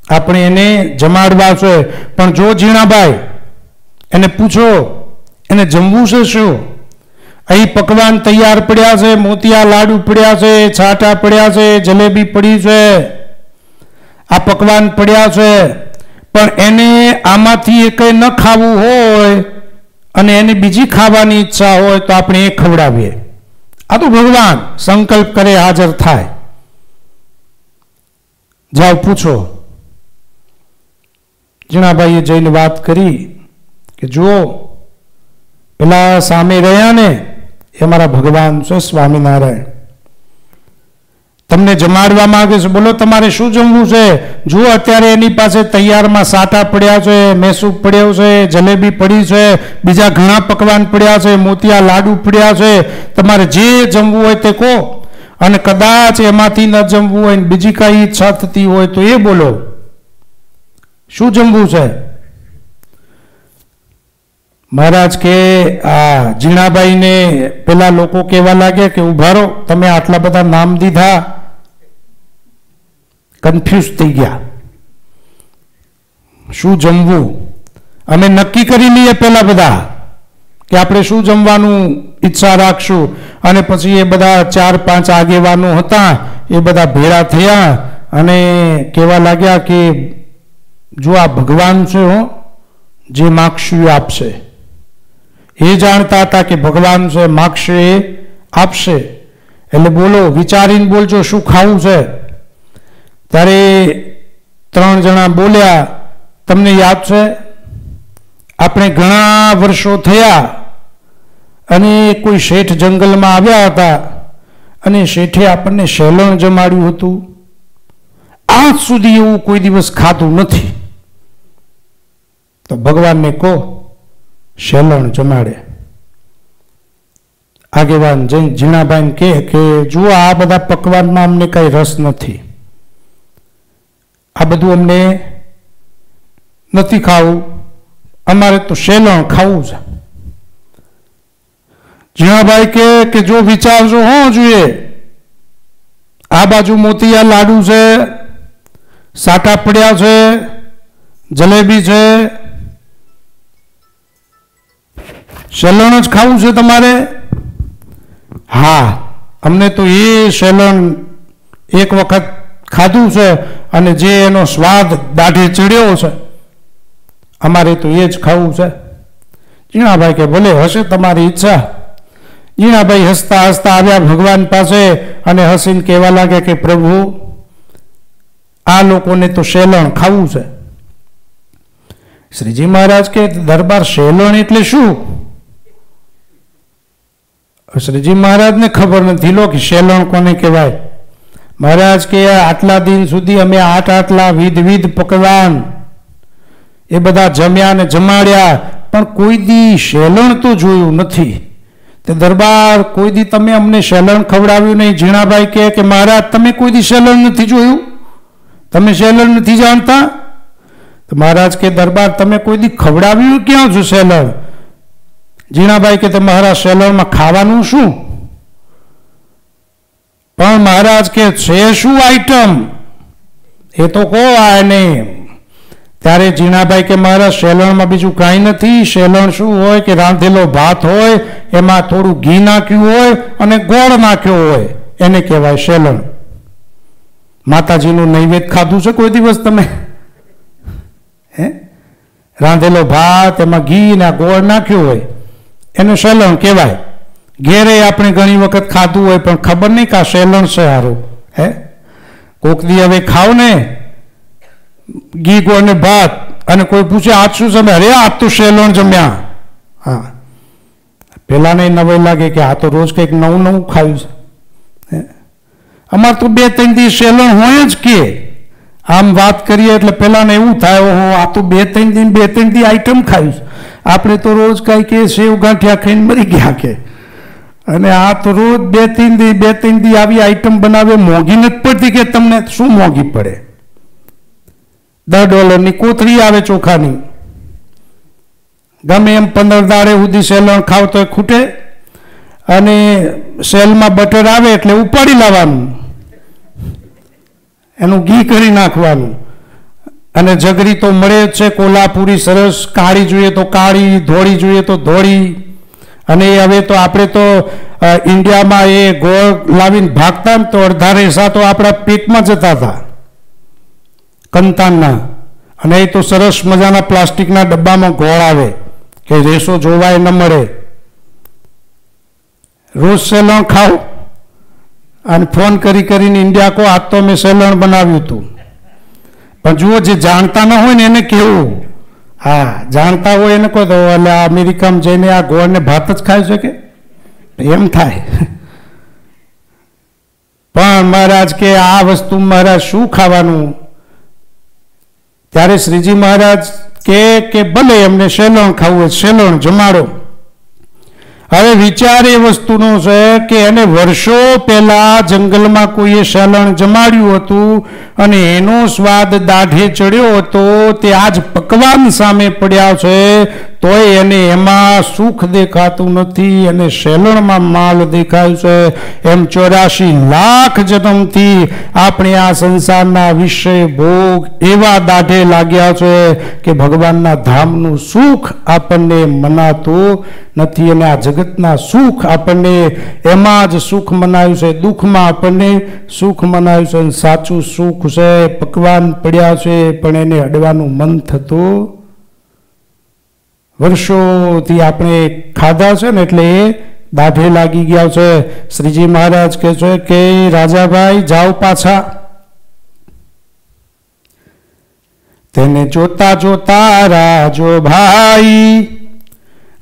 આપણે એને જમાડવા છે. પણ જો ઝીણાભાઈ એને પૂછો, એને જમવું છે શું? અહીં પકવાન તૈયાર પડ્યા છે, મોતિયા લાડુ પડ્યા છે, છાટા પડ્યા છે, જલેબી પડી છે. આ પકવાન પડ્યા છે, પણ એને આમાંથી એ કંઈ ન ખાવું હોય અને એને બીજી ખાવાની ઈચ્છા હોય તો આપણે એ ખવડાવીએ. આ તો ભગવાન સંકલ્પ કરે, હાજર થાય. જાઓ, પૂછો. જીણાભાઈએ જઈને વાત કરી કે, જુઓ, પેલા સામે રહ્યા ને એ મારા ભગવાન છે, સ્વામિનારાયણ. તમને જમાડવા માંગે છે, બોલો, તમારે શું જમવું છે? જુઓ, અત્યારે એની પાસે તૈયારમાં સાટા પડ્યા છે, મેસૂપ પડ્યો છે, જલેબી પડી છે, બીજા ઘણા પકવાન પડ્યા છે, મોતિયા લાડુ પડ્યા છે. તમારે જે જમવું હોય તે કહો. અને કદાચ એમાંથી ન જમવું હોય બીજી કઈ ઈચ્છા થતી હોય તો એ બોલો. શું જમવું છે? મહારાજ કે, આ જીણાબાઈને પેલા લોકો કહેવા લાગે કે ઊભા રહો તમે આટલા બધા નામ દીધા. કન્ફ્યુઝ થઈ ગયા. શું જમવું? અમે નક્કી કરી લઈએ પેલા બધા કે આપણે શું જમવાનું ઈચ્છા રાખશું. અને પછી એ બધા ચાર પાંચ આગેવાનો હતા, એ બધા ભેળા થયા અને કહેવા લાગ્યા કે, જો આ ભગવાન છે જે માગશું આપશે. એ જાણતા હતા કે ભગવાન છે માગશે આપશે. એટલે બોલો, વિચારીને બોલજો, શું ખાવું છે? ત્યારે ત્રણ જણા બોલ્યા, તમને યાદ છે? આપણે ઘણા વર્ષો થયા અને કોઈ શેઠ જંગલમાં આવ્યા હતા અને શેઠે આપણને શેલણ જમાડ્યું હતું. આજ સુધી એવું કોઈ દિવસ ખાધું નથી. તો ભગવાનને કહો શેલણ જમાડે. આગેવાન ઝીણાભાઈ કહે કે, જુઓ, આ બધા પકવાનમાં અમને કઈ રસ નથી. આ બધું અમને નથી ખાવું. અમારે તો શેલણ ખાવું છે. ઝીણાભાઈ કે, જો વિચારજો, હું જોઈએ. આ બાજુ મોતિયા લાડુ છે, સાટા પડ્યા છે, જલેબી છે શેલણ જ ખાવું છે તમારે? હા, અમને તો એ સેલણ એક વખત ખાધું છે અને જે એનો સ્વાદ દાઢે ચડ્યો છે, અમારે તો એ જ ખાવું છે. ઈણાભાઈ કે ભલે હશે તમારી ઈચ્છા. જીણાભાઈ હસતા હસતા આવ્યા ભગવાન પાસે અને હસીને કહેવા લાગે કે પ્રભુ, આ લોકોને તો શેલણ ખાવું છે. શ્રીજી મહારાજ કે દરબાર શેલણ એટલે શું? શ્રીજી મહારાજને ખબર નથી લો કે શેલણ કોને કહેવાય? મહારાજ કે આટલા દિન સુધી અમે આઠ આટલા વિધ વિધ પકવાન એ બધા જમ્યા ને જમાડ્યા, પણ કોઈ દી શેલણ તો જોયું નથી. તે દરબાર કોઈ દી તમે અમને શેલણ ખવડાવ્યું નહીં? ઝીણાભાઈ કહે કે મહારાજ, તમે કોઈ દી શેલણ નથી જોયું? તમે શેલણ નથી જાણતા? તો મહારાજ કે દરબાર, તમે કોઈ દી ખવડાવ્યું ક્યાં છો શેલણ? ઝીણાભાઈ કે તે મહારાજ સેલોનમાં ખાવાનું શું? પણ મહારાજ કે છે શું આઈટમ એ તો કહો આ નહીં ત્યારે જીણાભાઈ કે મારા શેલણમાં બીજું કાંઈ નથી શેલણ શું હોય કે રાંધેલો ભાત હોય, એમાં થોડું ઘી નાખ્યું હોય અને ગોળ નાખ્યો હોય, એને કહેવાય શેલણ માતાજીનું નૈવેદ્ય ખાધું છે કોઈ દિવસ તમે? હે? રાંધેલો ભાત, એમાં ઘી ના ગોળ નાખ્યો હોય. એને શેલણ કહેવાય. ઘેરે આપણે ઘણી વખત ખાધું હોય પણ ખબર નહીં કે આ શેલણ છે સારું હે? કોક દી હવે ખાવ ને, ઘી અને ભાત અને કોઈ પૂછે, આજ શું જમે અરે, આજ તો શેલણ જમ્યા. હા. પેલા ને નવાઈ લાગે કે આ તો રોજ કંઈક નવું નવું ખાયું છે? અમાર તો બે ત્રણ દિવસ શેલણ હોય જ કે. આમ વાત કરીએ એટલે પહેલાંને એવું થાય, ઓહો, આ તો બે ત્રણ દિન, બે ત્રણ દી આઈટમ ખાયું છે. આપણે તો રોજ કાંઈ કે સેવ ગાંઠિયા ખાઈને મરી ગયા કે. અને આ તો રોજ બે, ત્રણ દી, બે, ત્રણ દી આવી આઈટમ બનાવે, મોંઘી નથી પડતી કે તમને? શું મોંઘી પડે? દસ ડોલરની કોથળી આવે ચોખાની. ગમે એમ પંદર દાડે સુધી સેલણ ખાવ તો ખૂટે. અને સેલમાં બટર આવે એટલે ઉપાડી લાવવાનું. એનું ઘી કરી નાખવાનું. અને જગરી તો મળે જ છે, કોલ્હાપુરી સરસ, કાળી જોઈએ તો કાળી, ધોળી જોઈએ તો ધોળી. અને હવે તો આપણે તો ઇન્ડિયામાં એ ગોળ લાવીને ભાગતા ને તો અડધા રેસા તો આપણા પેટમાં જતા હતા, કંતાનના. અને એ તો સરસ મજાના પ્લાસ્ટિકના ડબ્બામાં ગોળ આવે, કે રેસો જોવાય ન મળે. રોજ સેલણ ખાઓ. અને ફોન કરી કરીને ઇન્ડિયા કો, આજ તો મેં સેલણ બનાવ્યું હતું. પણ જુઓ, જે જાણતા ન હોય ને એને કેવું? હા, જાણતા હોય એને કહો તો એટલે આ અમેરિકામાં જઈને આ ગોળને ભાત જ ખાઈ શકે? એમ થાય. પણ મહારાજ કે, આ વસ્તુ મહારાજ શું ખાવાનું? ત્યારે શ્રીજી મહારાજ કે ભલે એમને શેલણ ખાવું હોય, શેલણ જમાડો. હવે વિચાર એ વસ્તુનો છે કે એને વર્ષો પહેલા જંગલમાં કોઈએ શેલણ જમાડ્યું હતું અને એનો સ્વાદ દાઢે ચડ્યો હતો તે આજ પકવાન સામે પડ્યા છે તોય એને એમાં સુખ દેખાતું નથી અને શેલણમાં માલ દેખાય છે. એમ ચોરાશી લાખ જન્મથી આપણે આ સંસારના વિષય ભોગ એવા દાઢે લાગ્યા છે કે ભગવાનના ધામનું સુખ આપણને મનાતું નથી અને આ જગતના સુખ આપણને એમાં જ સુખ મનાયું છે, દુઃખમાં આપણને સુખ મનાયું છે અને સાચું સુખ છે. પકવાન પડ્યા છે, પણ એને અડવાનું મન થતું વર્ષોથી આપણે ખાધા છે ને એટલે એ દાઢે લાગી ગયા છે. શ્રીજી મહારાજ કહે છે કે, રાજાભાઈ, જાઓ પાછા. તેને જોતા જોતા, રાજો ભાઈ,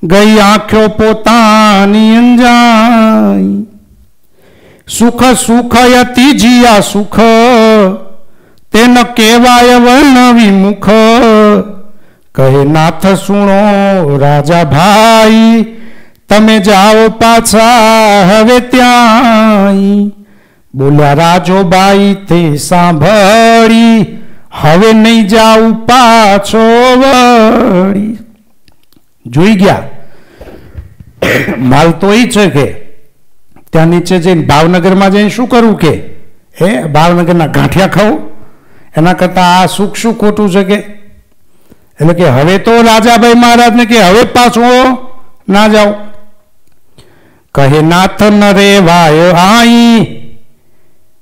ગઈ આંખો પોતાની અંજાઈ. સુખ સુખ યતિ જીયા સુખ, તેન કેવાય વર્ણવી મુખ કહે, નાથ સુણો, રાજા ભાઈ, તમે જાઓ પાછા હવે ત્યાં બોલ્યા, રાજો ભાઈ તે સાંભળી, હવે નહીં જાઉં પાછો વળી. જોઈ ગયા. માલ તો એ છે કે, ત્યાં નીચે જઈને ભાવનગરમાં જઈને શું કરવું કે? હે, ભાવનગરના ગાંઠિયા ખાવું એના કરતાં આ સુખ શું ખોટું છે કે? એટલે કે હવે તો રાજાભાઈ મહારાજને કે હવે પાછો ના જાઓ. કહે, નાથ ન રેવાય આઈ,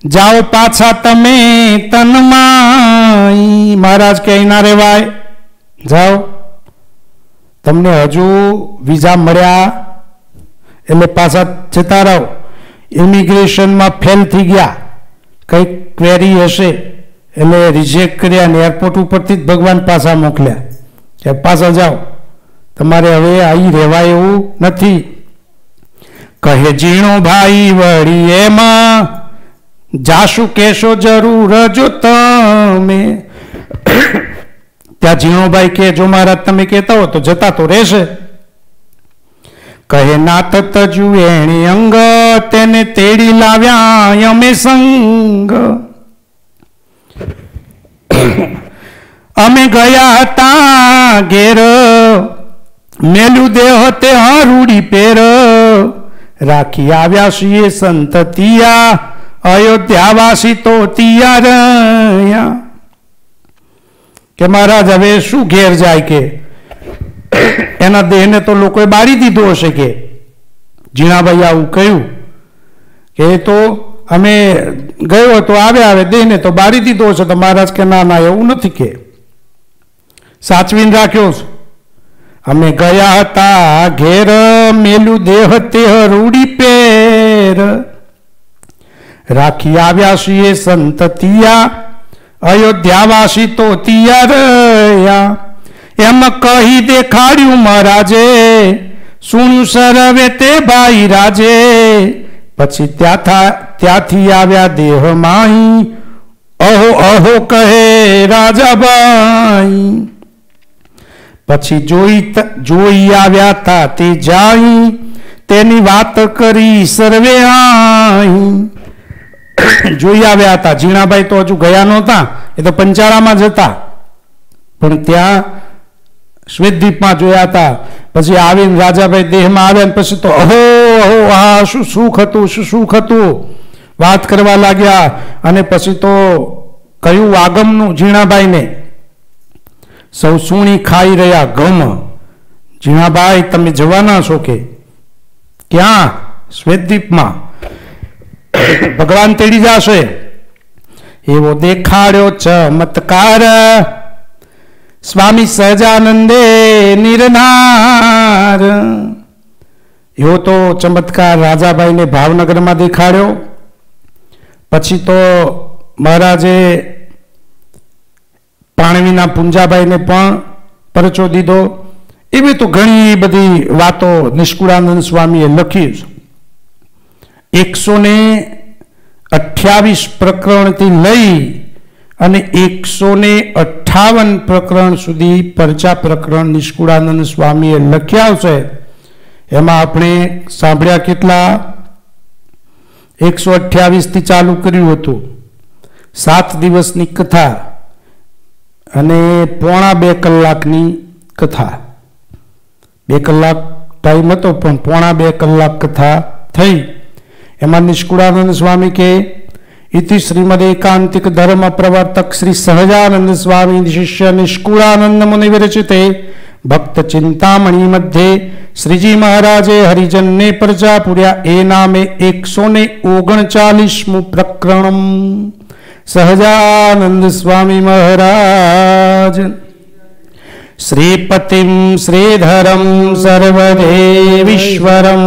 જાઓ પાછા તમે તનમાં મહારાજ કે ના રેવાય જાઓ. તમને હજુ વિઝા મળ્યા, એટલે પાછા જતા રહો. ઇમિગ્રેશનમાં ફેલ થઈ ગયા. કંઈક ક્વેરી હશે, એટલે રિજેક્ટ કર્યા ને એરપોર્ટ ઉપરથી જ ભગવાન પાછા મોકલ્યા. કે પાછા જાઓ. તમારે હવે અહીં રહેવાય એવું નથી. કહે, ઝીણો ભાઈ વળી એમાં જાશું કેશો જરૂર જો તમે. ત્યાં ઝીણોભાઈ કે જો મહારાજ તમે કહેતા હો તો જતા તો રહેશે. કહે નાથ તજુ એણી અંગ તેને તેડી લાવ્યા અમે સંગ. અમે ગયા હતા ઘેર. મેલું દેહ તે હરૂડી પેર. રાખી આવ્યા છીએ સંતતિયા અયોધ્યાવાસી તો તિયા કે મહારાજ, હવે શું ઘેર જાય કે? એના દેહને તો લોકોએ બાળી દીધો હશે કે? જીણાભાઈ આવું કહ્યું કે તો અમે ગયો તો આવે આવે, દેહને તો બાળી દીધો હશે તો મહારાજ કે ના ના, એવું નથી કે. સાચવીને રાખ્યો છે. અમે ગયા હતા ઘેર, મેલું દેહ તે રૂડી પેર. રાખી આવ્યા છીએ સંતતિયા અયોધ્યાવાસી તો તિયા એમ કહી દેખાડ્યું મહારાજે સુણ્યું સરવે તે ભાઈ રાજે. પછી ત્યાં ત્યાંથી આવ્યા દેહ માહી. અહો અહો, કહે રાજાબાઈ પછી જોઈ જોઈ આવ્યા તા તે જાઈ, તેની વાત કરી સર્વે (coughs) જોઈ આવ્યા હતા. જીણાભાઈ તો હજુ ગયા નહોતા, એ તો પંચાળામાં જ હતા. પણ ત્યાં શ્વેતદ્વીપમાં જોયા હતા. પછી આવીને રાજાભાઈ દેહમાં આવ્યા પછી તો અહો અહો આ શું સુખ હતું, શું સુખ હતું? વાત કરવા લાગ્યા અને પછી તો કયું આગમનું ઝીણાભાઈને સૌ સૂણી ખાઈ રહ્યા ગમ. ઝીણાભાઈ તમે જવાના છો કે? ક્યાં? શ્વેતદ્વીપમાં ભગવાન તેડી જશે. એવો દેખાડ્યો ચમત્કાર. સ્વામી સહજાનંદે નિરનાર. એવો તો ચમત્કાર રાજાભાઈને ભાવનગરમાં દેખાડ્યો. પછી તો મહારાજે પાણવીના પુંજાભાઈને પણ પરચો દીધો. એવી તો ઘણી બધી વાતો નિષ્કુળાનંદ સ્વામીએ લખી છે. એકસો ને અઠ્યાવીસ પ્રકરણથી લઈ અને એકસો ને અઠ્ઠાવન પ્રકરણ સુધી પરચા પ્રકરણ નિષ્કુળાનંદ સ્વામીએ લખ્યા છે. એમાં આપણે સાંભળ્યા કેટલા? એકસો અઠ્યાવીસથી ચાલુ કર્યું હતું. સાત દિવસની કથા. અને પોણા બે કલાકની કથા. બે કલાક ટાઈમ હતો, પણ પોણા બે કલાક કથા થઈ. એમાં નિષ્કુળાનંદ સ્વામી કે, ઇતિ શ્રીમદ એકાંતિક ધર્મ પ્રવર્તક શ્રી સહજાનંદ સ્વામી શિષ્ય નિષ્કુળાનંદ મુનિ વિરચિતે, ભક્ત ચિંતામણી મધ્યે શ્રીજી મહારાજે હરિજનને પ્રજા પૂર્યા. એ નામે એકસો ને ઓગણચાલીસમું પ્રકરણ सहजानन्दस्वामि महाराज श्रीपतिं श्रीधरं सर्वदेश्वरम्